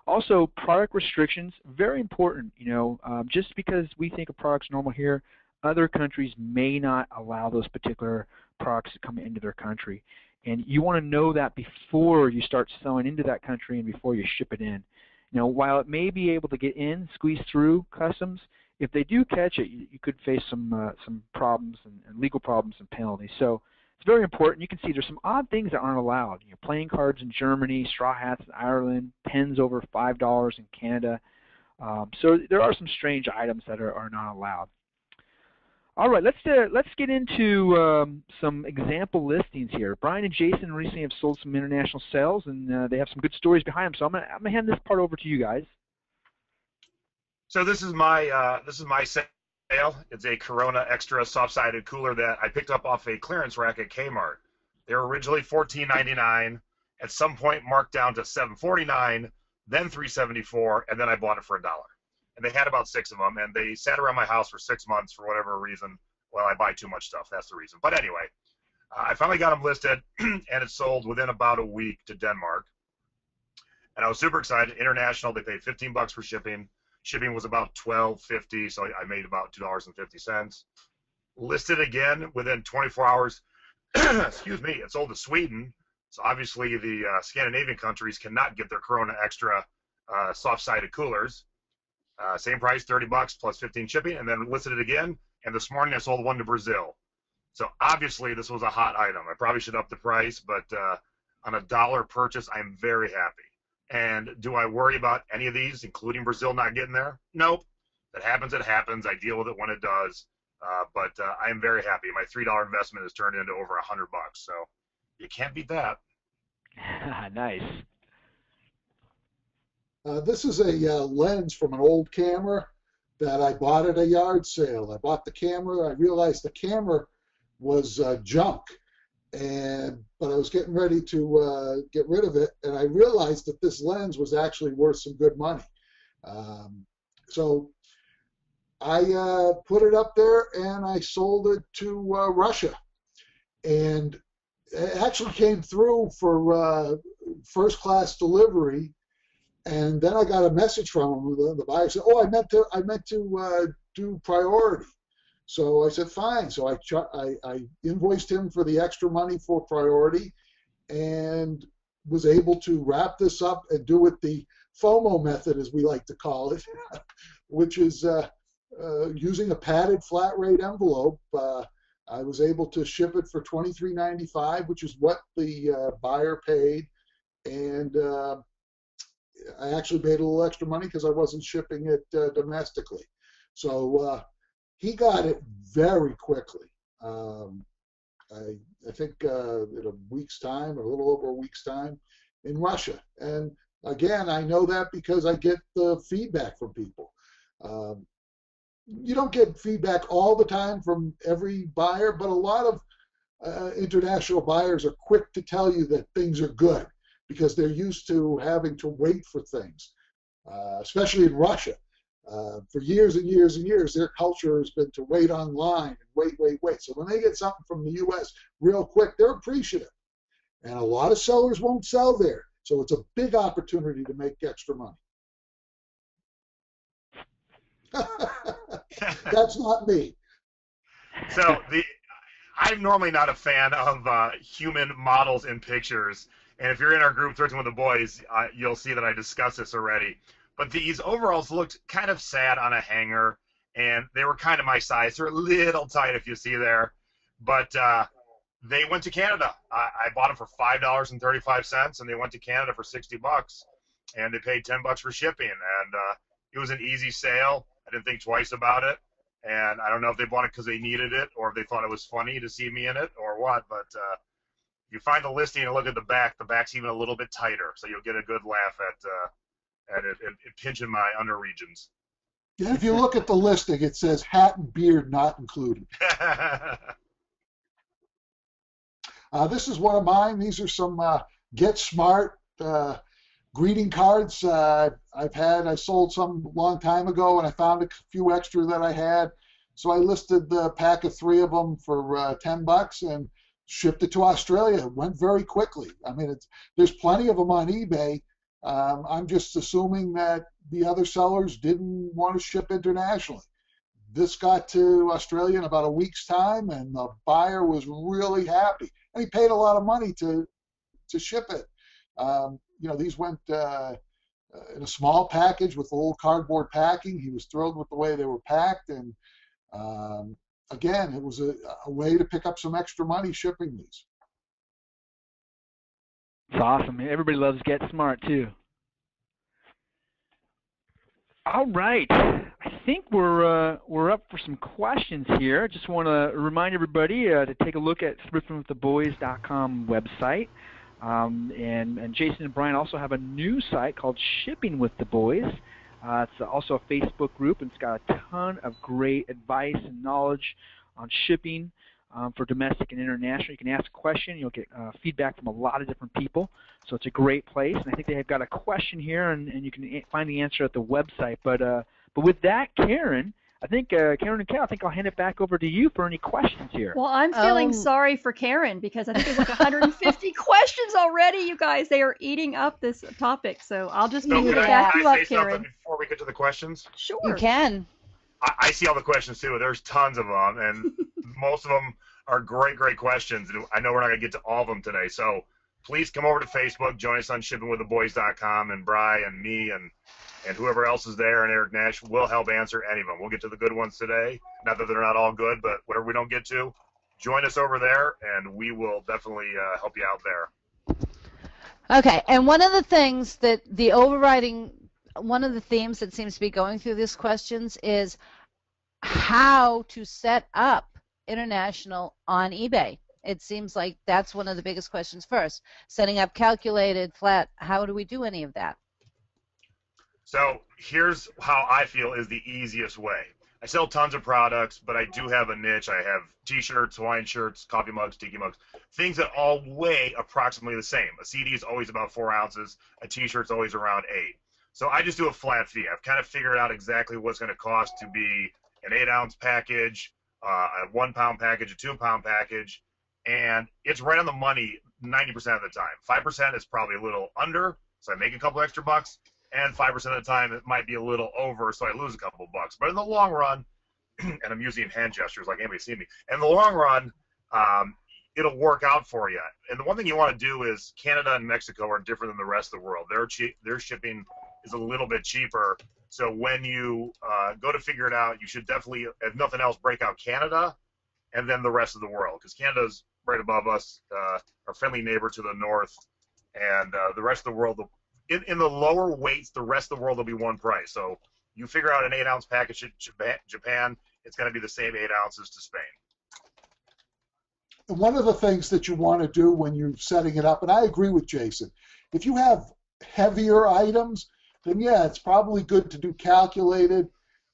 Also, product restrictions, very important. You know, um, just because we think a product's normal here, other countries may not allow those particular products to come into their country. And you want to know that before you start selling into that country and before you ship it in. You know, while it may be able to get in, squeeze through customs, if they do catch it, you, you could face some uh, some problems and, and legal problems and penalties. So it's very important. You can see there's some odd things that aren't allowed. You know, playing cards in Germany, straw hats in Ireland, pens over five dollars in Canada. Um, so there are some strange items that are, are not allowed. All right, let's uh, let's get into um, some example listings here. Bryan and Jason recently have sold some international sales, and uh, they have some good stories behind them. So I'm gonna, I'm gonna hand this part over to you guys. So this is my uh, this is my sale. It's a Corona Extra soft-sided cooler that I picked up off a clearance rack at Kmart. They were originally $14.99. At some point, marked down to $7.49, then $3.74, and then I bought it for a dollar and they had about six of them, and they sat around my house for six months for whatever reason. Well, I buy too much stuff. That's the reason. But anyway, uh, I finally got them listed, and it sold within about a week to Denmark. And I was super excited. International, they paid 15 bucks for shipping. Shipping was about 12.50, so I made about two dollars and fifty cents. Listed again within 24 hours. excuse me. It sold to Sweden. So obviously the uh, Scandinavian countries cannot get their Corona Extra uh, soft-sided coolers. Uh, same price, 30 bucks plus 15 shipping, and then listed it again. And this morning I sold one to Brazil. So obviously this was a hot item. I probably should up the price, but uh, on a dollar purchase, I'm very happy. And do I worry about any of these, including Brazil not getting there? Nope. That happens, it happens. I deal with it when it does. Uh, but uh, I am very happy. My three dollar investment has turned into over a hundred bucks. So you can't beat that. nice. Uh, this is a uh, lens from an old camera that I bought at a yard sale. I bought the camera. I realized the camera was uh, junk, and but I was getting ready to uh, get rid of it, and I realized that this lens was actually worth some good money. Um, so I uh, put it up there, and I sold it to uh, Russia, and it actually came through for first class delivery and then I got a message from. The, the buyer said, "Oh, I meant to, I meant to uh, do priority." So I said, "Fine." So I, I, I invoiced him for the extra money for priority, and was able to wrap this up and do it the FOMO method, as we like to call it, which is uh, uh, using a padded flat rate envelope. Uh, I was able to ship it for $23.95, which is what the uh, buyer paid, and uh, I actually made a little extra money because I wasn't shipping it uh, domestically. So he got it very quickly. Um, I, I think uh, in a week's time, or a little over a week's time, in Russia. And again, I know that because I get the feedback from people. Um, you don't get feedback all the time from every buyer, but a lot of uh, international buyers are quick to tell you that things are good because they're used to having to wait for things, uh, especially in Russia. Uh, for years and years and years, their culture has been to wait online and wait, wait, wait. So when they get something from the U.S. real quick, they're appreciative. And a lot of sellers won't sell there. So it's a big opportunity to make extra money. That's not me. So the I'm normally not a fan of uh, human models in pictures. And if you're in our group, Thrifting with the Boys, uh, you'll see that I discuss this already. But these overalls looked kind of sad on a hanger, and they were kind of my size. They're a little tight, if you see there. But uh, they went to Canada. I, I bought them for five dollars and thirty-five cents, and they went to Canada for sixty bucks, and they paid ten bucks for shipping. And uh, it was an easy sale. I didn't think twice about it. And I don't know if they bought it because they needed it, or if they thought it was funny to see me in it, or what. But uh, you find the listing and look at the back, the back's even a little bit tighter, so you'll get a good laugh at uh, at it, it, it pinching my under regions. Yeah, if you look at the listing, it says hat and beard not included. Uh, this is one of mine. These are some uh, Get Smart uh, greeting cards uh, I've had. I sold some a long time ago, and I found a few extra that I had. So I listed the pack of three of them for uh, 10 bucks and shipped it to Australia. It went very quickly. I mean, there's plenty of them on eBay. Um, I'm just assuming that the other sellers didn't want to ship internationally. This got to Australia in about a week's time, and the buyer was really happy and he paid a lot of money to to ship it. Um, you know, these went uh, in a small package with a little cardboard packing. He was thrilled with the way they were packed, and um, again, it was a, a way to pick up some extra money shipping these. It's awesome. Everybody loves Get Smart too. All right. I think we're uh, we're up for some questions here. I just want to remind everybody uh, to take a look at thriftingwiththeboys.com website. Um, and, and Jason and Bryan also have a new site called Shipping with the Boys. Uh, it's also a Facebook group, and it's got a ton of great advice and knowledge on shipping um, for domestic and international. You can ask a question, you'll get uh, feedback from a lot of different people. So it's a great place. And I think they've got a question here, and, and you can find the answer at the website. But uh, but with that, Karen, I think uh, Karen and Cal, I think I'll hand it back over to you for any questions here. Well, I'm feeling Um, sorry for Karen because I think there's like 150 questions already. You guys, they are eating up this topic. So I'll just So move can it back can you I up, Karen. before we get to the questions? Sure. You can. I, I see all the questions too. There's tons of them, and most of them are great, great questions. And I know we're not going to get to all of them today. So please come over to Facebook, join us on shippingwiththeboys.com, and Bry and me and and whoever else is there and Eric Nash will help answer any of them. We'll get to the good ones today. Not that they're not all good, but whatever we don't get to, join us over there, and we will definitely uh, help you out there. Okay, and one of the things that the overriding, one of the themes that seems to be going through these questions is how to set up international on eBay. It seems like that's one of the biggest questions first. Setting up calculated, flat, how do we do any of that? So here's how I feel is the easiest way. I sell tons of products, but I do have a niche. I have T-shirts, Hawaiian shirts, coffee mugs, tiki mugs, things that all weigh approximately the same. A CD is always about four ounces. A T-shirt's always around eight. So I just do a flat fee. I've kind of figured out exactly what's going to cost to be an eight-ounce package, uh, a one-pound package, a two-pound package, and it's right on the money 90% of the time. Five percent is probably a little under, so I make a couple extra bucks and 5% of the time it might be a little over, so I lose a couple bucks. But in the long run, and I'm using hand gestures like anybody see me, in the long run, um, it'll work out for you. And the one thing you want to do is Canada and Mexico are different than the rest of the world. Their cheap, their shipping is a little bit cheaper. So when you uh, go to figure it out, you should definitely, if nothing else, break out Canada and then the rest of the world because Canada's right above us, uh, our friendly neighbor to the north, and uh, the rest of the world in, in the lower weights, the rest of the world will be one price. So you figure out an eight ounce package in Japan, Japan it's going to be the same eight ounces to Spain. One of the things that you want to do when you're setting it up, and I agree with Jason, if you have heavier items, then yeah, it's probably good to do calculated,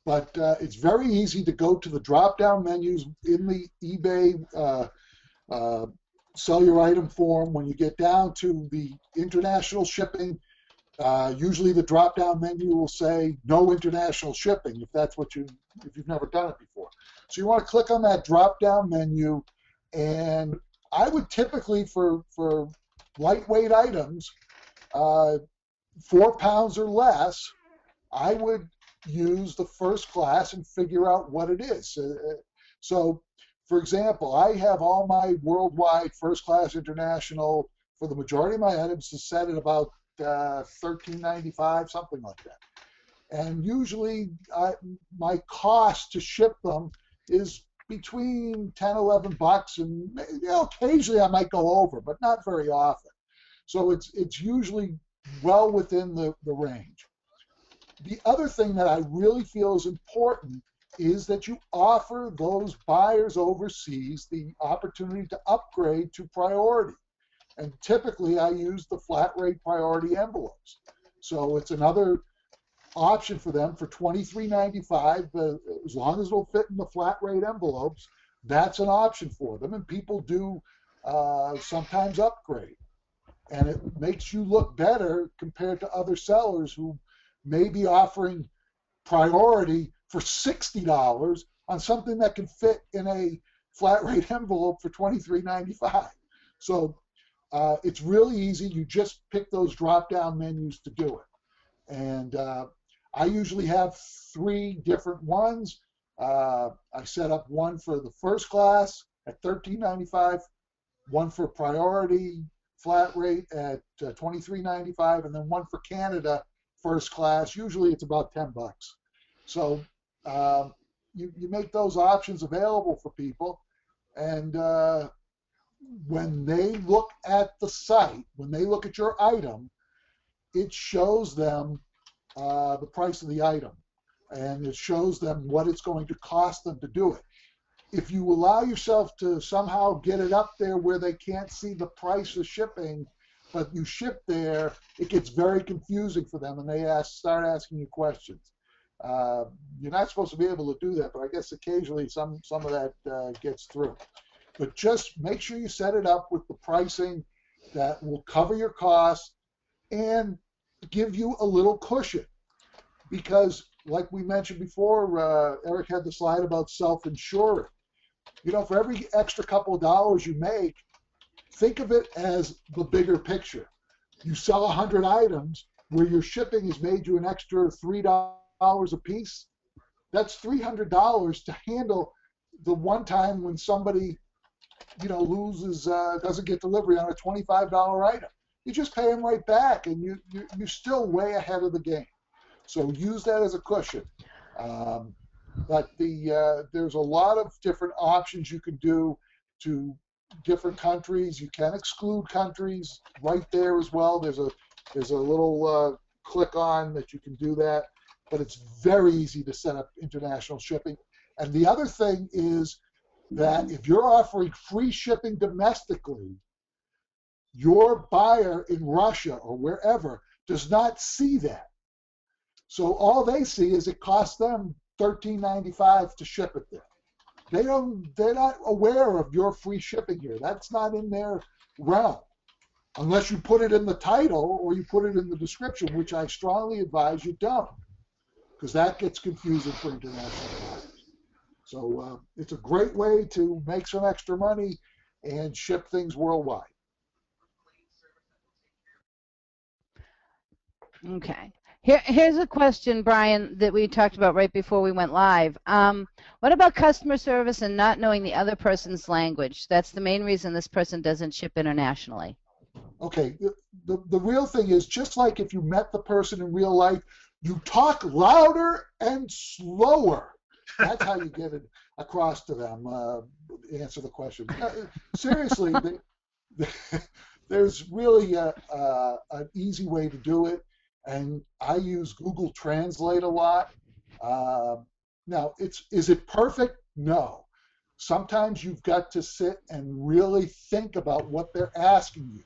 but uh, it's very easy to go to the drop down menus in the eBay uh, uh, sell your item form. When you get down to the international shipping, uh, usually the drop down menu will say no international shipping if that's what you if you've never done it before. So you want to click on that drop down menu and I would typically for for lightweight items, uh, four pounds or less, I would use the first class and figure out what it is. Uh, so, for example, I have all my worldwide first class international for the majority of my items is set at about uh, 13.95, something like that. And usually, I, my cost to ship them is between 10, 11 bucks, and you know, occasionally I might go over, but not very often. So it's it's usually well within the, the range. The other thing that I really feel is important is that you offer those buyers overseas the opportunity to upgrade to priority. And typically I use the flat rate priority envelopes. So it's another option for them for $23.95, uh, as long as it'll fit in the flat rate envelopes, that's an option for them. And people do uh, sometimes upgrade. And it makes you look better compared to other sellers who may be offering priority for $60 on something that can fit in a flat rate envelope for $23.95. So uh, it's really easy. You just pick those drop down menus to do it. And uh, I usually have three different ones. Uh, I set up one for the first class at $13.95, one for priority flat rate at uh, $23.95, and then one for Canada first class. Usually it's about 10 bucks. So um, you, you make those options available for people, and uh, when they look at the site, when they look at your item, it shows them uh, the price of the item, and it shows them what it's going to cost them to do it. If you allow yourself to somehow get it up there where they can't see the price of shipping, but you ship there, it gets very confusing for them, and they ask, start asking you questions. Uh, you're not supposed to be able to do that, but I guess occasionally some some of that uh, gets through. But just make sure you set it up with the pricing that will cover your costs and give you a little cushion. Because, like we mentioned before, uh, Eric had the slide about self-insuring. You know, for every extra couple of dollars you make, think of it as the bigger picture. You sell 100 items where your shipping has made you an extra $3 a piece. That's $300 to handle the one time when somebody you know, loses, uh, doesn't get delivery on a $25 item. You just pay them right back, and you, you you're still way ahead of the game. So use that as a cushion. Um, but the uh, there's a lot of different options you can do to different countries. You can exclude countries right there as well. There's a there's a little uh, click on that you can do that, but it's very easy to set up international shipping. And the other thing is that if you're offering free shipping domestically, your buyer in Russia or wherever does not see that. So all they see is it costs them $13.95 to ship it there. They don't they're not aware of your free shipping here. That's not in their realm. Unless you put it in the title or you put it in the description, which I strongly advise you don't. Because that gets confusing for international buyers. So uh, it's a great way to make some extra money and ship things worldwide. Okay. Here, here's a question, Bryan, that we talked about right before we went live. Um, what about customer service and not knowing the other person's language? That's the main reason this person doesn't ship internationally. Okay, the, the, the real thing is just like if you met the person in real life, you talk louder and slower. That's how you get it across to them. Uh, answer the question. Uh, seriously, they, there's really a, a, an easy way to do it, and I use Google Translate a lot. Uh, now, it's is it perfect? No. Sometimes you've got to sit and really think about what they're asking you.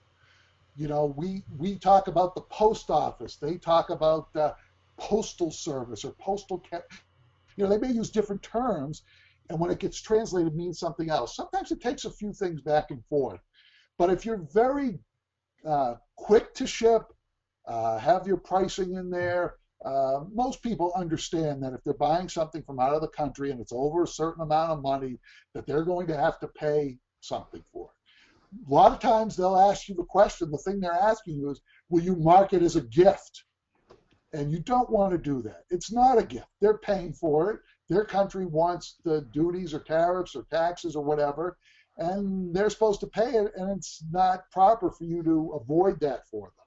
You know, we we talk about the post office. They talk about uh, postal service or postal you know, they may use different terms, and when it gets translated, means something else. Sometimes it takes a few things back and forth. But if you're very uh, quick to ship, uh, have your pricing in there, uh, most people understand that if they're buying something from out of the country and it's over a certain amount of money, that they're going to have to pay something for it. A lot of times they'll ask you the question, the thing they're asking you is, will you mark it as a gift? And you don't want to do that. It's not a gift. They're paying for it. Their country wants the duties or tariffs or taxes or whatever, and they're supposed to pay it, and it's not proper for you to avoid that for them.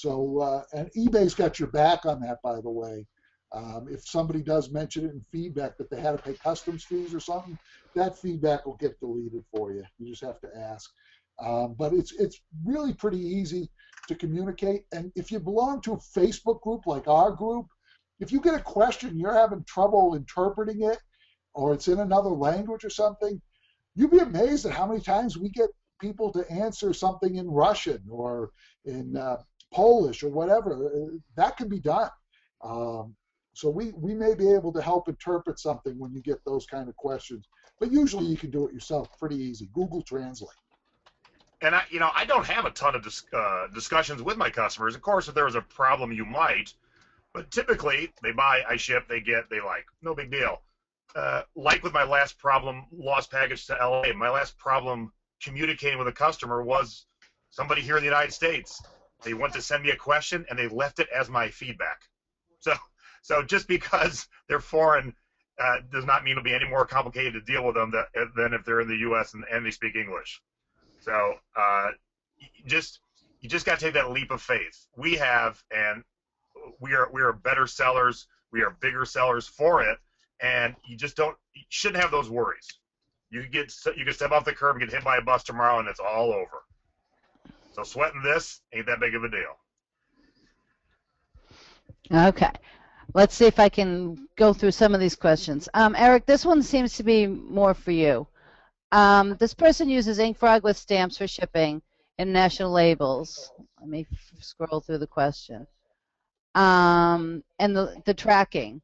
So, uh, and eBay's got your back on that, by the way. Um, if somebody does mention it in feedback that they had to pay customs fees or something, that feedback will get deleted for you. You just have to ask. Um, but it's it's really pretty easy to communicate. And if you belong to a Facebook group like our group, if you get a question, you're having trouble interpreting it, or it's in another language or something, you'd be amazed at how many times we get people to answer something in Russian or in uh, Polish or whatever. Uh, that can be done. Um, so we, we may be able to help interpret something when you get those kind of questions. But usually you can do it yourself pretty easy. Google Translate. And I, you know, I don't have a ton of dis- uh, discussions with my customers. Of course, if there was a problem, you might. But typically, they buy, I ship, they get, they like. No big deal. Uh, like with my last problem, lost package to LA. My last problem communicating with a customer was somebody here in the United States. They want to send me a question and they left it as my feedback. So, so just because they're foreign uh, does not mean it'll be any more complicated to deal with them that, than if they're in the U.S. and, and they speak English. So, uh, just you just got to take that leap of faith. We have, and we are we are better sellers. We are bigger sellers for it, and you just don't you shouldn't have those worries. You could get you can step off the curb and get hit by a bus tomorrow, and it's all over. So sweating this ain't that big of a deal. Okay. Let's see if I can go through some of these questions. Um, Eric, this one seems to be more for you. Um, this person uses InkFrog with stamps for shipping international labels. Let me scroll through the question. Um, and the, the tracking.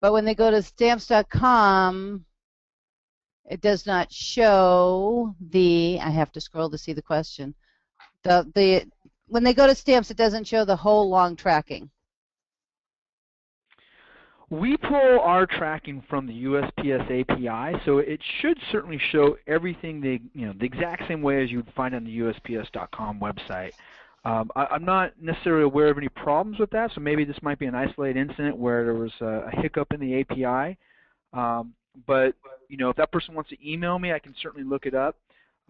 But when they go to stamps.com, it does not show the, I have to scroll to see the question. The, the, when they go to stamps, it doesn't show the whole long tracking. We pull our tracking from the USPS API, so it should certainly show everything the you know the exact same way as you would find on the USPS.com website. Um, I, am not necessarily aware of any problems with that, so maybe this might be an isolated incident where there was a, a hiccup in the API. Um, but you know, if that person wants to email me, I can certainly look it up.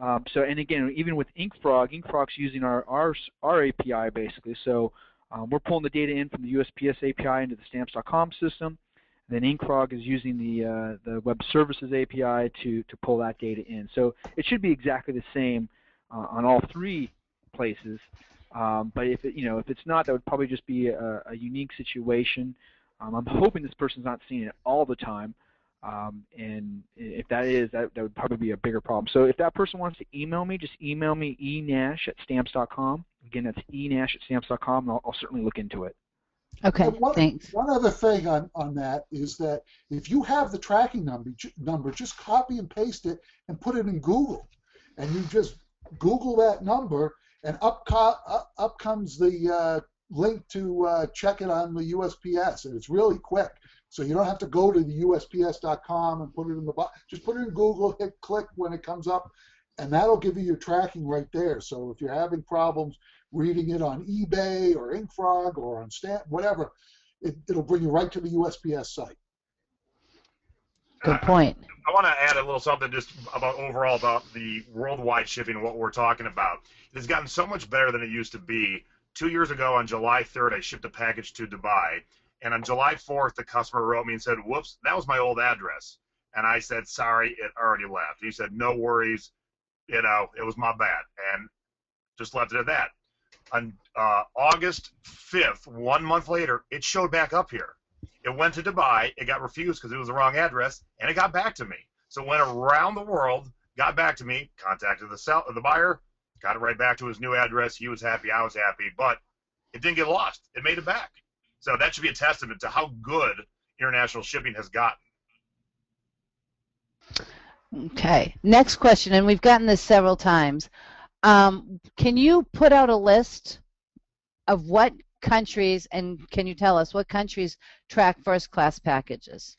Um, so, and again, even with InkFrog, InkFrog's using our our, our API basically. So um, we're pulling the data in from the USPS API into the Stamps.com system. And Then InkFrog is using the uh, the Web Services API to to pull that data in. So it should be exactly the same uh, on all three places. Um, but if it, you know if it's not, that would probably just be a, a unique situation. Um, I'm hoping this person's not seeing it all the time. Um, and if that is, that, that would probably be a bigger problem. So if that person wants to email me, just email me enash at stamps.com. Again, that's enash at stamps.com, and I'll, I'll certainly look into it. Okay, one, thanks. One other thing on, on that is that if you have the tracking number, number, just copy and paste it and put it in Google. And you just Google that number, and up, co- up, up comes the uh, link to uh, check it on the USPS. And it's really quick. So you don't have to go to the USPS.com and put it in the box. Just put it in Google, hit click when it comes up, and that'll give you your tracking right there. So if you're having problems reading it on eBay or InkFrog or on Stamp, whatever, it, it'll bring you right to the USPS site. Good point. I, I want to add a little something just about overall about the worldwide shipping and what we're talking about. It's gotten so much better than it used to be. Two years ago, on July 3rd, I shipped a package to Dubai and on July 4th, the customer wrote me and said, "Whoops, that was my old address." And I said, "Sorry, it already left." He said, "No worries, you know, it was my bad," and just left it at that. On uh, August 5th, one month later, it showed back up here. It went to Dubai. It got refused because it was the wrong address, and it got back to me. So it went around the world, got back to me, contacted the sell- the buyer, got it right back to his new address. He was happy, I was happy, but it didn't get lost. It made it back. So that should be a testament to how good international shipping has gotten. Okay. Next question, and we've gotten this several times. Um, can you put out a list of what countries, and can you tell us what countries track first class packages?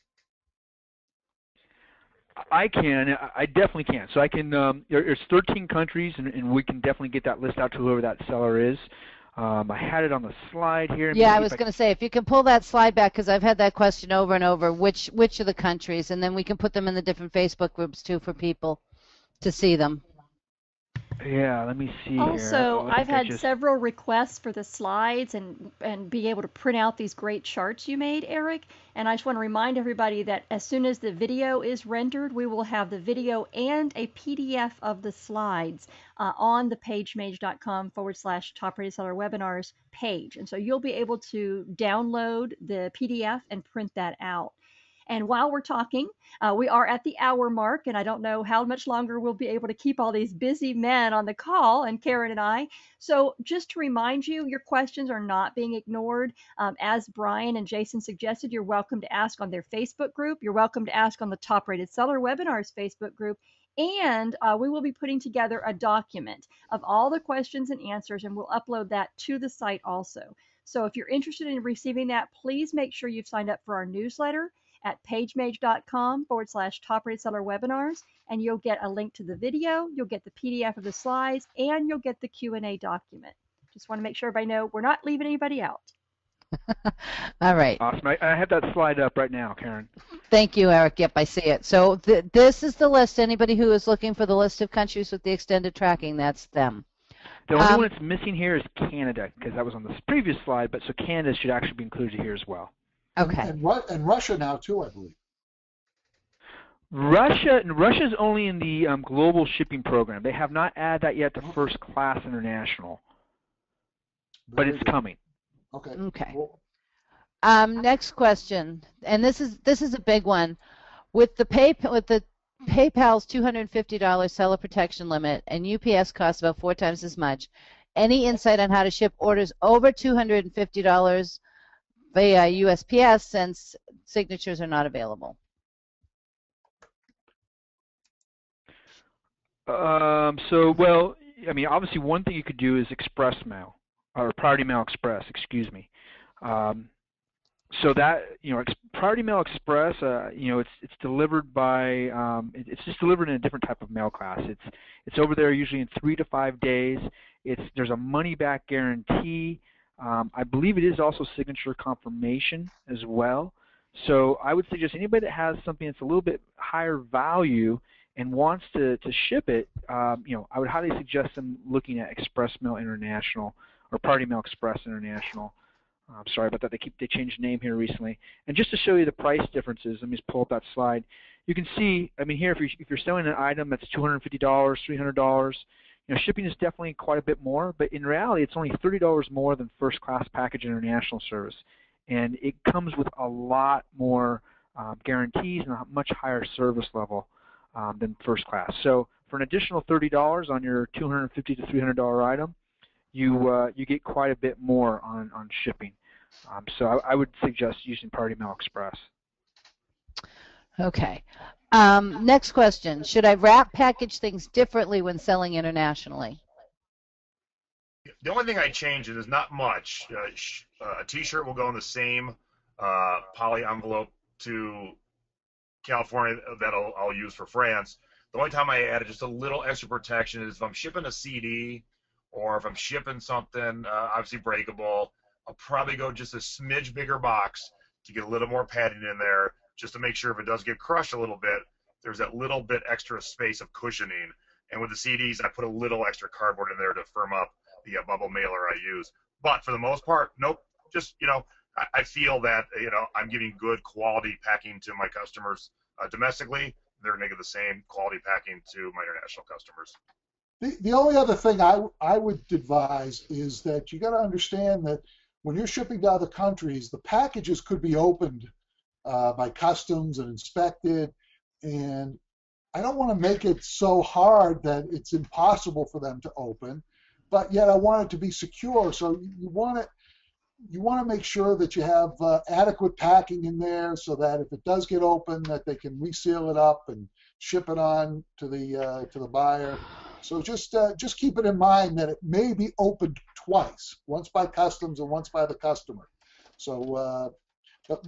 I can. I definitely can. So I can. Um, there's 13 countries, and, and, we can definitely get that list out to whoever that seller is. Um, I had it on the slide here. Yeah, I was going to say if you can pull that slide back because I've had that question over and over. Which which of the countries, and then we can put them in the different Facebook groups too for people to see them. Yeah, let me see also, I've had just... several requests for the slides and and be able to print out these great charts you made, Eric. And I just want to remind everybody that as soon as the video is rendered, we will have the video and a PDF of the slides uh, on the pagemage.com forward slash top rated seller webinars page. And so you'll be able to download the PDF and print that out. And while we're talking, uh, we are at the hour mark, and I don't know how much longer we'll be able to keep all these busy men on the call, and Karen and I. So, just to remind you, your questions are not being ignored. Um, as Bryan and Jason suggested, you're welcome to ask on their Facebook group. You're welcome to ask on the Top Rated Seller Webinars Facebook group. And uh, we will be putting together a document of all the questions and answers, and we'll upload that to the site also. So if you're interested in receiving that, please make sure you've signed up for our newsletter at pagemage.com forward slash top rated seller webinars and you'll get a link to the video you'll get the pdf of the slides and you'll get the q&a document. Just want to make sure everybody know we're not leaving anybody out. All right. Awesome. I, I, have that slide up right now karen. Thank you eric. Yep i see it. So th this is the list. Anybody who is looking for the list of countries with the extended tracking that's them. The only um, one that's missing here is Canada because that was on the previous slide, but so Canada should actually be included here as well. Okay. And, and Russia now too, I believe. Russia Russia's only in the um, global shipping program. They have not added that yet to First Class International, but it's coming. Okay. Okay. Um, next question, and this is this is a big one. With the pay with the PayPal's $250 seller protection limit and UPS costs about four times as much. Any insight on how to ship orders over $250 via USPS since signatures are not available? Um, so, well, I mean, obviously, one thing you could do is express mail or priority mail express, excuse me. Um, so that you know, Priority Mail Express, uh, you know, it's it's delivered by um, it, it's just delivered in a different type of mail class. It's it's over there usually in three to five days. It's there's a money back guarantee. Um, I believe it is also signature confirmation as well. So I would suggest anybody that has something that's a little bit higher value and wants to, to ship it, um, you know, I would highly suggest them looking at Express Mail International or Priority Mail Express International. I'm sorry about that. They keep they changed the name here recently. And just to show you the price differences, let me just pull up that slide. You can see, I mean, here if you're if you're selling an item that's $250, $300, you know, shipping is definitely quite a bit more. But in reality, it's only $30 more than first class package international service, and it comes with a lot more um, guarantees and a much higher service level um, than first class. So for an additional $30 on your 250 to $300 item, you uh, you get quite a bit more on on shipping. Um, so I, I, would suggest using Priority Mail Express. Okay. Um, next question: Should I wrap package things differently when selling internationally? The only thing I change is not much. Uh, sh- uh, a T-shirt will go in the same uh, poly envelope to California that I'll, I'll use for France. The only time I added just a little extra protection is if I'm shipping a CD or if I'm shipping something, uh, obviously breakable, I'll probably go just a smidge bigger box to get a little more padding in there, just to make sure if it does get crushed a little bit, there's that little bit extra space of cushioning. And with the CDs, I put a little extra cardboard in there to firm up the uh, bubble mailer I use. But for the most part, nope. Just you know, I, I feel that you know I'm giving good quality packing to my customers uh, domestically. They're going to the same quality packing to my international customers. The, the only other thing I, I would advise is that you got to understand that when you're shipping to other countries, the packages could be opened uh, by customs and inspected, and I don't want to make it so hard that it's impossible for them to open, but yet I want it to be secure. So you want it, you want to make sure that you have uh, adequate packing in there so that if it does get open, that they can reseal it up and ship it on to the uh, to the buyer. So just uh, just keep it in mind that it may be opened twice, once by customs and once by the customer. So uh,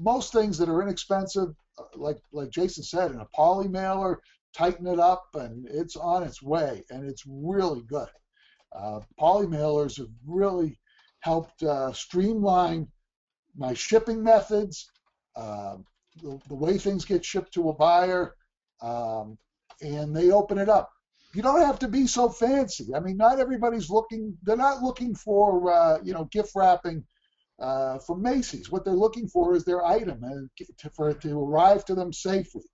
most things that are inexpensive, uh, like like Jason said, in a poly mailer, tighten it up and it's on its way, and it's really good. Uh, poly mailers have really helped uh, streamline my shipping methods, uh, the, the, way things get shipped to a buyer, um, and they open it up you don't have to be so fancy. I mean, not everybody's looking. They're not looking for uh, you know gift wrapping uh, from Macy's. What they're looking for is their item and to, for it to arrive to them safely.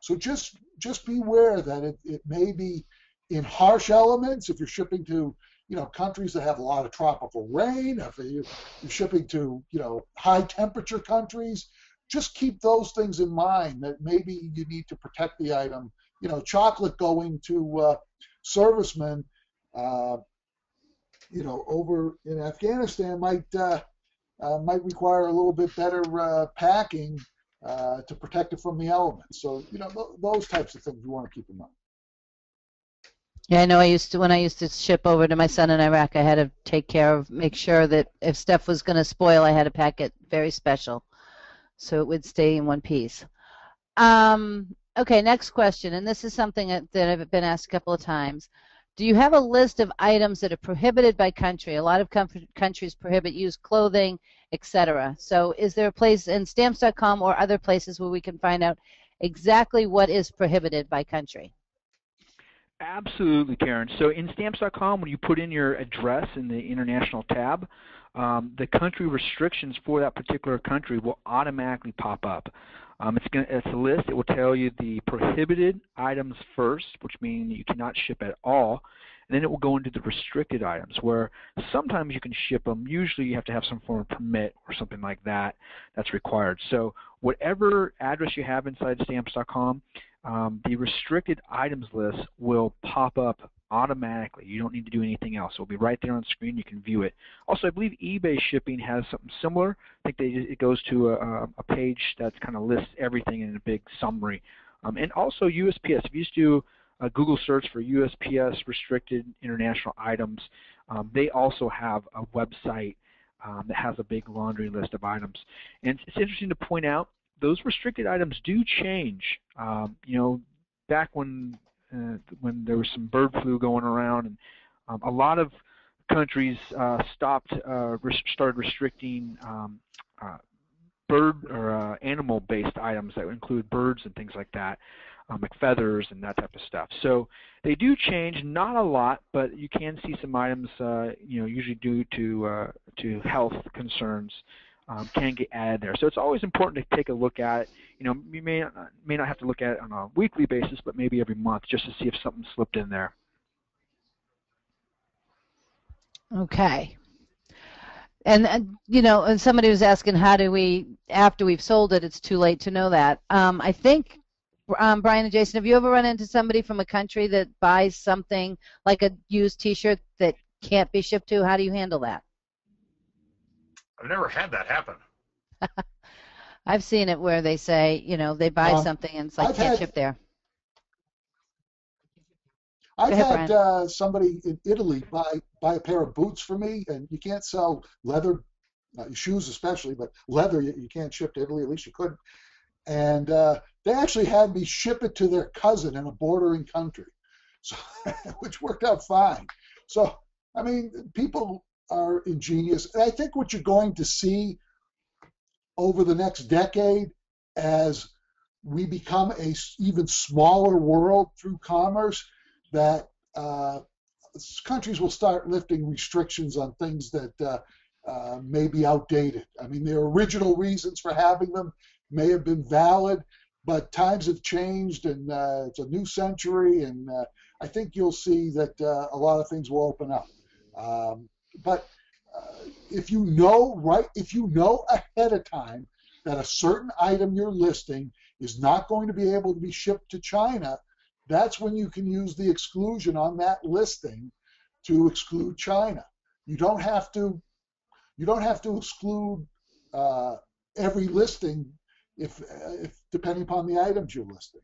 So just just beware that it, it may be in harsh elements if you're shipping to you know countries that have a lot of tropical rain. If you're shipping to you know high temperature countries, just keep those things in mind that maybe you need to protect the item. You know, chocolate going to uh, servicemen, uh, you know, over in Afghanistan might uh, uh might require a little bit better uh, packing uh, to protect it from the elements. So, you know, th- those types of things we want to keep in mind. Yeah, I know. I used to when I used to ship over to my son in Iraq. I had to take care of, make sure that if stuff was going to spoil, I had to pack it very special, so it would stay in one piece. Um, okay, next question, and this is something that, that I've been asked a couple of times. Do you have a list of items that are prohibited by country? A lot of countries prohibit used clothing, etc. So, is there a place in stamps.com or other places where we can find out exactly what is prohibited by country? Absolutely, Karen. So in stamps.com, when you put in your address in the international tab, um, the country restrictions for that particular country will automatically pop up. Um, it's, gonna, it's a list. It will tell you the prohibited items first, which means you cannot ship at all. And then it will go into the restricted items, where sometimes you can ship them. Usually you have to have some form of permit or something like that that's required. So whatever address you have inside stamps.com, um, the restricted items list will pop up automatically. You don't need to do anything else. It'll be right there on the screen. You can view it. Also, I believe eBay shipping has something similar. I think they, it goes to a, a page that kind of lists everything in a big summary. Um, and also USPS. If you just do a Google search for USPS restricted international items, um, they also have a website um, that has a big laundry list of items. And it's interesting to point out those restricted items do change. Um, you know, back when uh, when there was some bird flu going around, and um, a lot of countries uh, stopped, uh, res- started restricting um, uh, bird or uh, animal-based items that include birds and things like that, um, like feathers and that type of stuff. So they do change, not a lot, but you can see some items, uh, you know, usually due to uh, to health concerns um, can get added there. So it's always important to take a look at it. You know, you may not, may not have to look at it on a weekly basis, but maybe every month just to see if something slipped in there. Okay. And, and you know, and somebody was asking, how do we, after we've sold it, it's too late to know that. Um, I think, um, Bryan and Jason, have you ever run into somebody from a country that buys something like a used T-shirt that can't be shipped to? How do you handle that? I've never had that happen. I've seen it where they say, you know, they buy Um, something and it's like I've can't had- ship there. I've ahead, had uh, somebody in Italy buy buy a pair of boots for me, and you can't sell leather, uh, shoes especially, but leather you, you can't ship to Italy. At least you couldn't. And uh, they actually had me ship it to their cousin in a bordering country, so which worked out fine. So I mean, people are ingenious, and I think what you're going to see over the next decade as we become a even smaller world through commerce that uh, countries will start lifting restrictions on things that uh, uh, may be outdated. I mean, their original reasons for having them may have been valid, but times have changed and uh, it's a new century, and uh, I think you'll see that uh, a lot of things will open up. Um, but uh, if you know right, if you know ahead of time that a certain item you're listing is not going to be able to be shipped to China, that's when you can use the exclusion on that listing to exclude China. You don't have to you don't have to exclude uh, every listing if, if depending upon the items you're listing.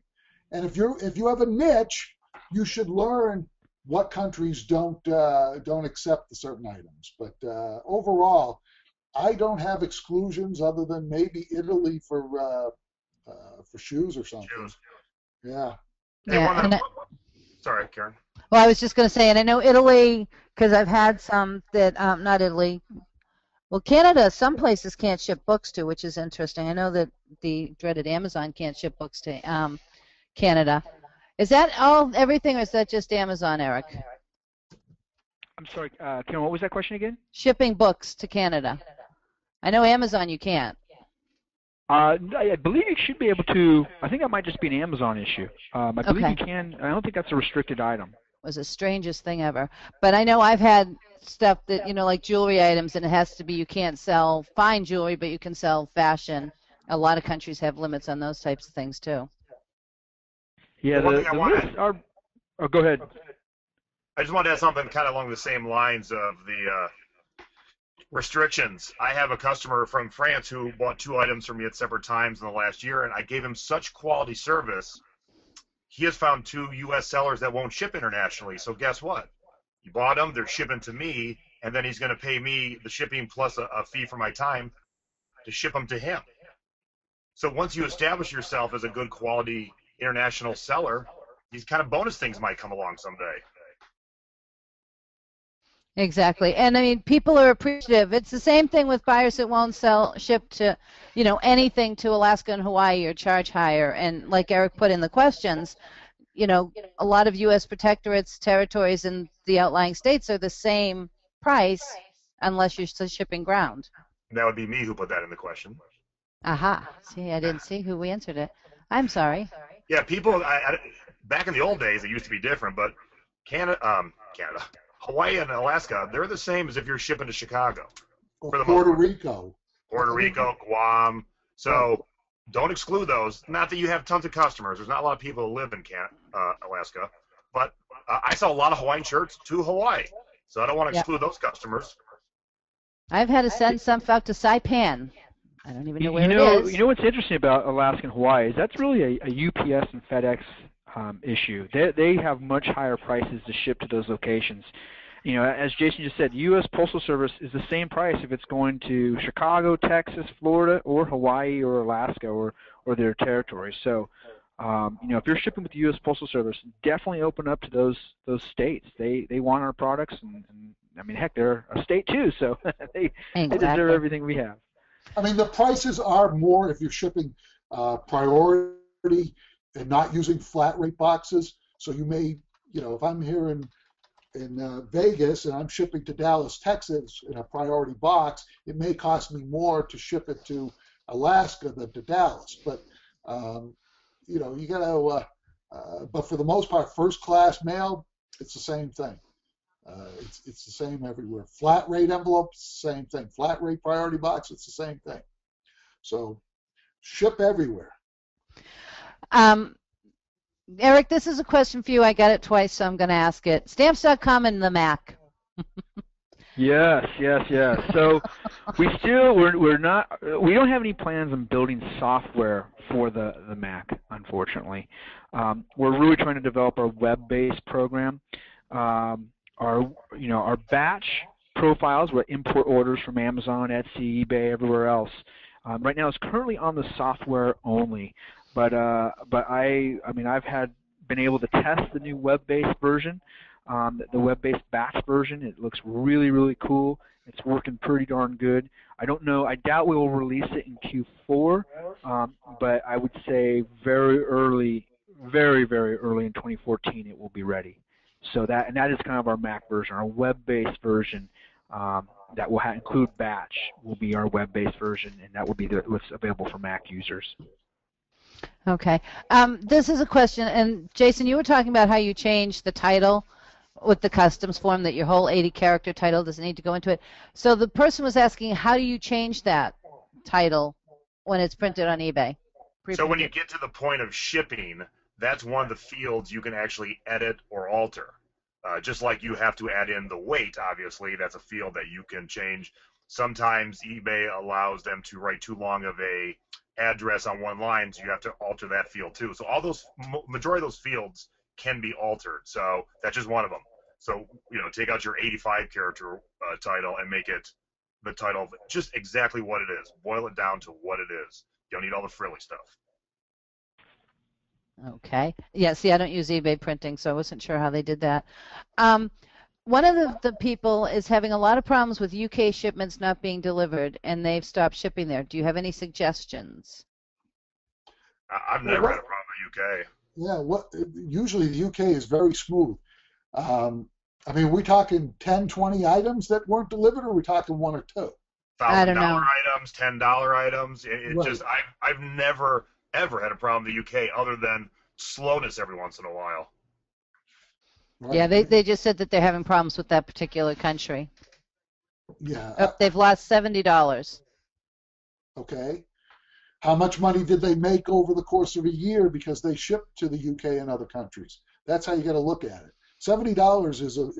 And if you if you have a niche, you should learn what countries don't uh, don't accept the certain items. But uh, overall, I don't have exclusions other than maybe Italy for uh, uh, for shoes or something. Shoes. Yeah. Hey, Yeah, one and that- sorry, Karen. Well, I was just going to say, and I know Italy because I've had some that um, not Italy. Well, Canada, some places can't ship books to, which is interesting. I know that the dreaded Amazon can't ship books to um, Canada. Is that all everything, or is that just Amazon, Eric? I'm sorry, uh, Karen, what was that question again? Shipping books to Canada. I know Amazon you can't. Uh, I believe you should be able to. I think that might just be an Amazon issue. Um, I believe Okay. you can. I don't think that's a restricted item. was the strangest thing ever. But I know I've had stuff that you know, like jewelry items, and it has to be you can't sell fine jewelry, but you can sell fashion. A lot of countries have limits on those types of things too. Yeah, The the, I the are. Oh, go ahead. I just wanted to add something kind of along the same lines of the uh, restrictions. I have a customer from France who bought two items from me at separate times in the last year, and I gave him such quality service. He has found two U.S. sellers that won't ship internationally. So guess what? He bought them, they're shipping to me, and then he's going to pay me the shipping plus a, a fee for my time to ship them to him. So once you establish yourself as a good quality international seller, these kind of bonus things might come along someday. Exactly. And I mean, people are appreciative. It's the same thing with buyers that won't sell, ship to, you know, anything to Alaska and Hawaii or charge higher. And like Eric put in the questions, you know, a lot of U.S. protectorates, territories, and the outlying states are the same price unless you're shipping ground. That would be me who put that in the question. Aha. See, I didn't see who we answered it. I'm sorry. Yeah, people. I, I, back in the old days, it used to be different, but Canada, um, Canada, Hawaii, and Alaska, they're the same as if you're shipping to Chicago, Or For the most Puerto part. Rico. Puerto Rico, Guam. So don't exclude those. Not that you have tons of customers. There's not a lot of people who live in Can- uh, Alaska, but uh, I sell a lot of Hawaiian shirts to Hawaii, so I don't want to Yeah. exclude those customers. I've had to send some out to Saipan. I don't even know You, where you know, it is. you know what's interesting about Alaska and Hawaii is that's really a, a UPS and FedEx um, issue. They they have much higher prices to ship to those locations. You know, as Jason just said, U.S. Postal Service is the same price if it's going to Chicago, Texas, Florida, or Hawaii, or Alaska, or or their territories. So, um, you know, if you're shipping with the U.S. Postal Service, definitely open up to those those states. They they want our products, and, and I mean, heck, they're a state too, so they they deserve everything we have. I mean, the prices are more if you're shipping uh, priority and not using flat rate boxes. So you may, you know, if I'm here in in uh, Vegas and I'm shipping to Dallas, Texas in a priority box, it may cost me more to ship it to Alaska than to Dallas. But um, you know, you got to. Uh, uh, but for the most part, first class mail, it's the same thing. Uh, it's it's the same everywhere. Flat rate envelopes, same thing. Flat rate priority box, it's the same thing. So ship everywhere. Um, Eric, this is a question for you. I got it twice, so I'm going to ask it. Stamps.com and the Mac. Yes, yes, yes. So we still we're we're not we don't have any plans on building software for the the Mac, unfortunately. Um, we're really trying to develop our web-based program. Um, our you know our batch profiles, where import orders from Amazon, Etsy, eBay, everywhere else. Um, right now, it's currently on the software only, but uh, but I I mean I've had been able to test the new web-based version um, the web-based batch version. It looks really, really cool. It's working pretty darn good. I don't know. I doubt we will release it in Q4, um, but I would say very early, very, very early in 2014, it will be ready. So that and that is kind of our Mac version, our web-based version um, that will ha- include batch will be our web-based version, and that will be the, what's available for Mac users. Okay. Um, this is a question, and Jason, you were talking about how you changed the title with the customs form that your whole 80 character title doesn't need to go into it. So the person was asking, how do you change that title when it's printed on eBay? So when you get to the point of shipping, that's one of the fields you can actually edit or alter. Uh, just like you have to add in the weight, obviously, that's a field that you can change. Sometimes eBay allows them to write too long of a address on one line, so you have to alter that field too. So all those majority of those fields can be altered. So that's just one of them. So you know, take out your 85 character uh, title and make it the title of just exactly what it is. Boil it down to what it is. You don't need all the frilly stuff. Okay. Yeah, see, I don't use eBay printing, so I wasn't sure how they did that. Um, one of the, the people is having a lot of problems with UK shipments not being delivered, and they've stopped shipping there. Do you have any suggestions? I- I've Well, never had a problem with UK. Yeah, what usually the UK is very smooth. Um, I mean, we talking 10, 20 items that weren't delivered, or are we talking one or two? I Thousand don't know. items, ten dollar items. It, it Right. just I've I've never ever had a problem in the UK other than slowness every once in a while. Yeah, they, they just said that they're having problems with that particular country. Yeah. Oh, they've lost $70. Okay. how much money did they make over the course of a year because they shipped to the UK and other countries. That's how you got to look at it. Seventy dollars is a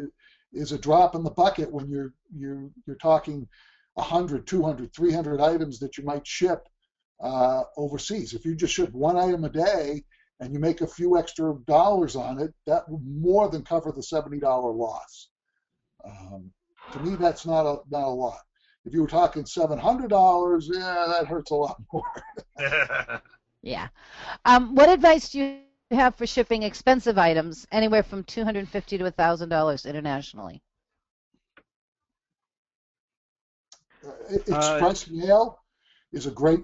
is a drop in the bucket when you're you're you're talking 100, 200, 300 items that you might ship uh, overseas. If you just ship one item a day and you make a few extra dollars on it, that will more than cover the $70 loss. Um, to me, that's not a not a lot. If you were talking $700, yeah, that hurts a lot more. yeah. Um, what advice do you have for shipping expensive items, anywhere from $250 to $1,000 internationally? Uh, express uh, mail is a great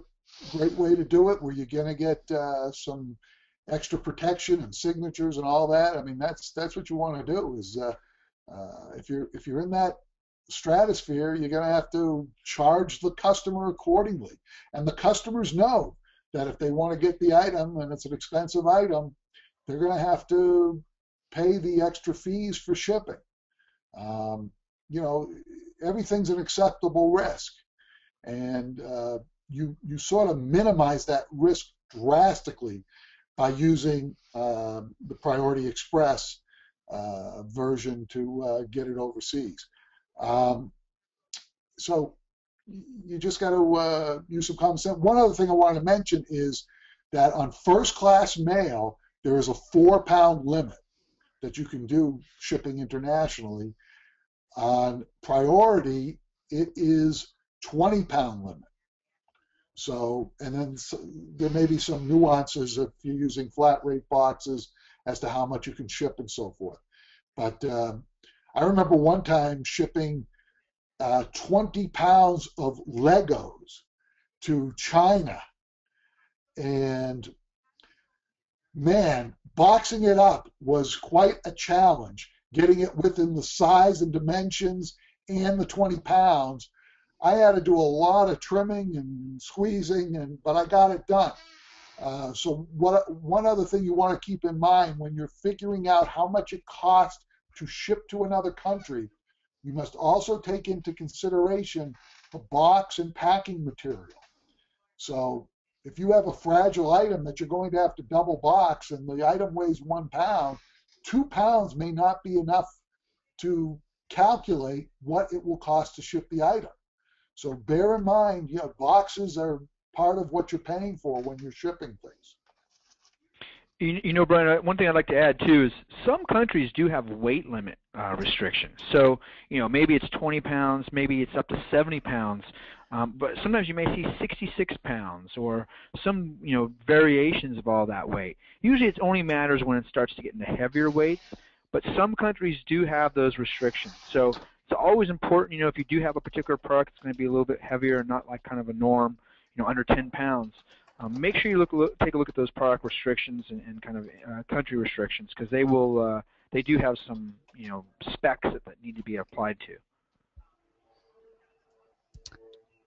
great way to do it, where you're going to get uh, some extra protection and signatures and all that. I mean, that's that's what you want to do. Is uh, uh, if you're if you're in that stratosphere, you're going to have to charge the customer accordingly, and the customers know that if they want to get the item and it's an expensive item, they're going to have to pay the extra fees for shipping. Um, you know, everything's an acceptable risk, and uh, you you sort of minimize that risk drastically by using uh, the Priority Express uh, version to uh, get it overseas. Um, so you just got to uh, use some common sense. One other thing I wanted to mention is that on first class mail, there is a four pound limit that you can do shipping internationally. On priority, it is 20 pound limit. So, and then there may be some nuances if you're using flat rate boxes as to how much you can ship and so forth. But um, I remember one time shipping uh, 20 pounds of Legos to China. And man, boxing it up was quite a challenge, getting it within the size and dimensions and the 20 pounds I had to do a lot of trimming and squeezing, and but I got it done. Uh, so what, one other thing you want to keep in mind when you're figuring out how much it costs to ship to another country, you must also take into consideration the box and packing material. So if you have a fragile item that you're going to have to double box and the item weighs one pound, two pounds may not be enough to calculate what it will cost to ship the item. So bear in mind, you know, boxes are part of what you're paying for when you're shipping things. You, you know, Bryan, one thing I'd like to add too is some countries do have weight limit uh, restrictions. So, you know, maybe it's 20 pounds, maybe it's up to 70 pounds, um, but sometimes you may see 66 pounds or some, you know, variations of all that weight. Usually, it only matters when it starts to get into heavier weights, but some countries do have those restrictions. So it's always important, you know, if you do have a particular product that's going to be a little bit heavier and not like kind of a norm, you know, under 10 pounds, um, make sure you look, look, take a look at those product restrictions and, and kind of uh, country restrictions because they will uh, they do have some you know specs that, that need to be applied to.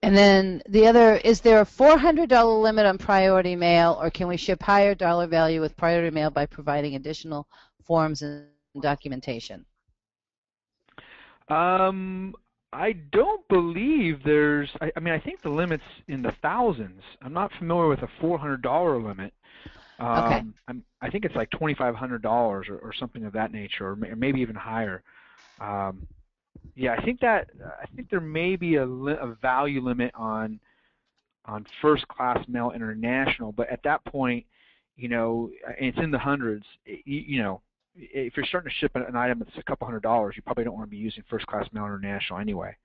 And then the other is there a $400 limit on priority mail, or can we ship higher dollar value with priority mail by providing additional forms and documentation? Um, I don't believe there's. I, I mean, I think the limit's in the thousands. I'm not familiar with a $400 limit. Um, okay. I'm, I think it's like $2,500 or, or something of that nature, or, or maybe even higher. Um, yeah, I think that I think there may be a, li- a value limit on on first class mail international, but at that point, you know, it's in the hundreds. You, you know, if you're starting to ship an item that's a couple hundred dollars, you probably don't want to be using first class mail international anyway.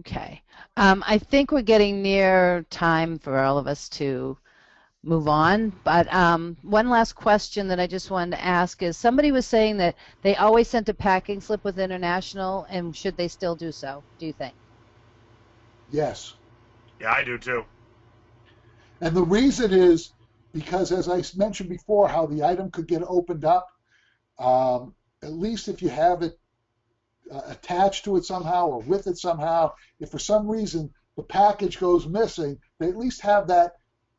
Okay. Um, I think we're getting near time for all of us to move on. But um, one last question that I just wanted to ask is somebody was saying that they always sent a packing slip with international, and should they still do so, do you think? Yes. Yeah, I do too. And the reason is because as I mentioned before, how the item could get opened up, um, at least if you have it uh, attached to it somehow or with it somehow, if for some reason the package goes missing, they at least have that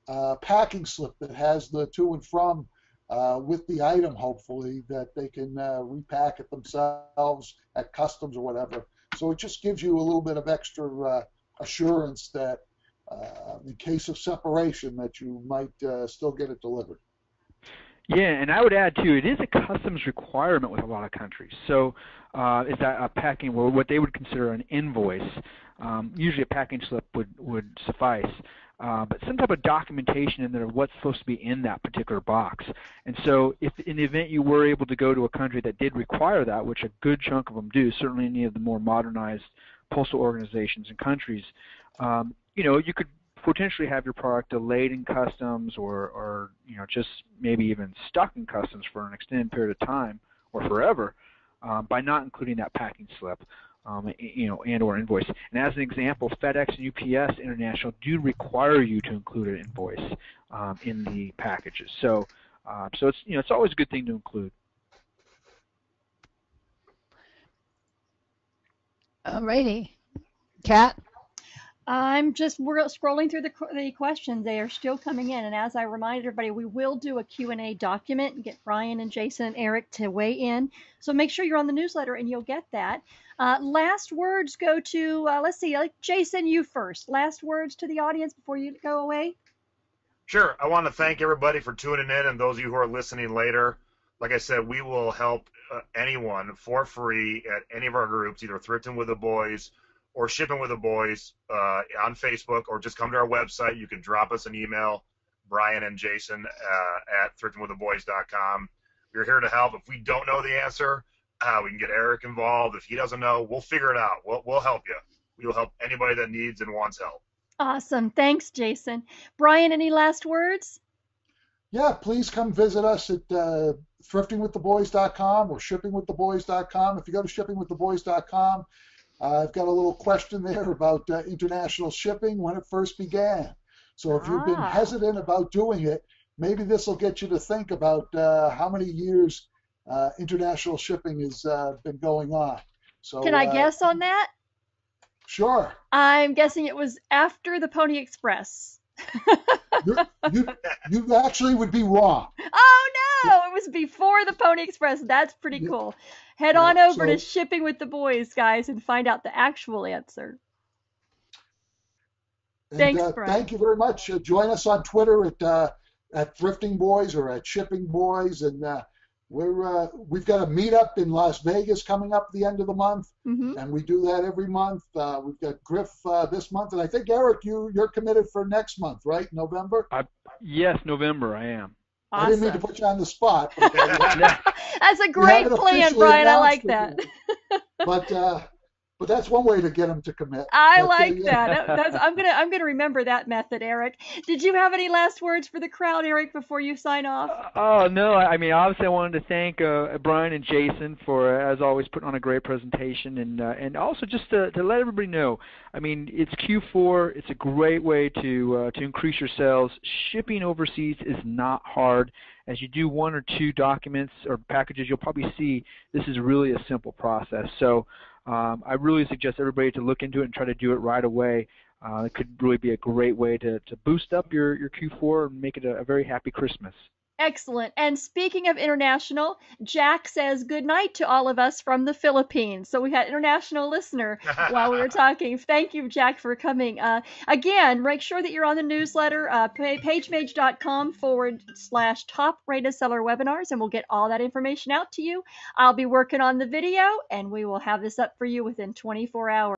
uh, packing slip that has the to and from uh, with the item, hopefully, that they can uh, repack it themselves at customs or whatever. So it just gives you a little bit of extra uh, assurance that uh, in case of separation that you might uh, still get it delivered. Yeah, and I would add too, it is a customs requirement with a lot of countries. So, uh, is that a packing, well, what they would consider an invoice? Um, usually, a packing slip would would suffice, uh, but some type of documentation in there of what's supposed to be in that particular box. And so, if in the event you were able to go to a country that did require that, which a good chunk of them do, certainly any of the more modernized postal organizations and countries, um, you know, you could potentially have your product delayed in customs or, or you know just maybe even stuck in customs for an extended period of time or forever um, by not including that packing slip um, you know and or invoice. And as an example FedEx and UPS International do require you to include an invoice um, in the packages. So uh, so it's you know it's always a good thing to include. Alrighty, Kat. I'm just scrolling through the, the questions. They are still coming in. And as I remind everybody, we will do a Q&A document and get Bryan and Jason and Eric to weigh in. So make sure you're on the newsletter and you'll get that. Uh, last words go to, uh, let's see, Jason, you first. Last words to the audience before you go away. Sure. I want to thank everybody for tuning in and those of you who are listening later. Like I said, we will help uh, anyone for free at any of our groups, either Thrifting with the Boys – or shipping with the boys uh, on Facebook, or just come to our website. You can drop us an email, Bryan and Jason uh, at thriftingwiththeboys.com. We're here to help. If we don't know the answer, uh, we can get Eric involved. If he doesn't know, we'll figure it out. We'll, we'll help you. We will help anybody that needs and wants help. Awesome. Thanks, Jason. Bryan, any last words? Yeah, please come visit us at uh, thriftingwiththeboys.com or shippingwiththeboys.com. If you go to shippingwiththeboys.com, uh, I've got a little question there about uh, international shipping when it first began. So if you've been Ah. hesitant about doing it, maybe this will get you to think about uh, how many years uh, international shipping has uh, been going on. So Can I uh, guess on that? Sure. I'm guessing it was after the Pony Express. You you actually would be wrong. Oh no, it was before the Pony Express. That's pretty cool. Head Yeah, on over to Shipping with the Boys, guys, and find out the actual answer. And, Thanks, uh, Bryan. Thank you very much. Uh, join us on Twitter at uh, at Thrifting Boys or at Shipping Boys, and uh, we're uh, we've got a meetup in Las Vegas coming up at the end of the month, hmm and we do that every month. Uh, we've got Griff uh, this month, and I think Eric, you you're committed for next month, right? November. yes November I am I didn't mean to put you on the spot, but, That's a great plan, Bryan. I like that. but uh, but that's one way to get them to commit. I But, uh, like yeah. that. That- That's, I'm gonna I'm gonna remember that method, Eric. Did you have any last words for the crowd, Eric, before you sign off? Oh no! I I mean, obviously, I wanted to thank uh, Bryan and Jason for, uh, as always, putting on a great presentation, and uh, and also just to, to let everybody know. I mean, it's Q4. It's a great way to uh, to increase your sales. Shipping overseas is not hard. As you do one or two documents or packages, you'll probably see this is really a simple process. So um, I really suggest everybody to look into it and try to do it right away. Uh, it could really be a great way to, to boost up your, your Q4 and make it a, a very happy Christmas. Excellent. And speaking of international, Jack says good night to all of us from the Philippines. So we had international listener while we were talking. Thank you, Jack, for coming. Uh, again, make sure that you're on the newsletter, uh, pa- pagemage.com forward slash top rated seller webinars, and we'll get all that information out to you. I'll be working on the video, and we will have this up for you within 24 hours.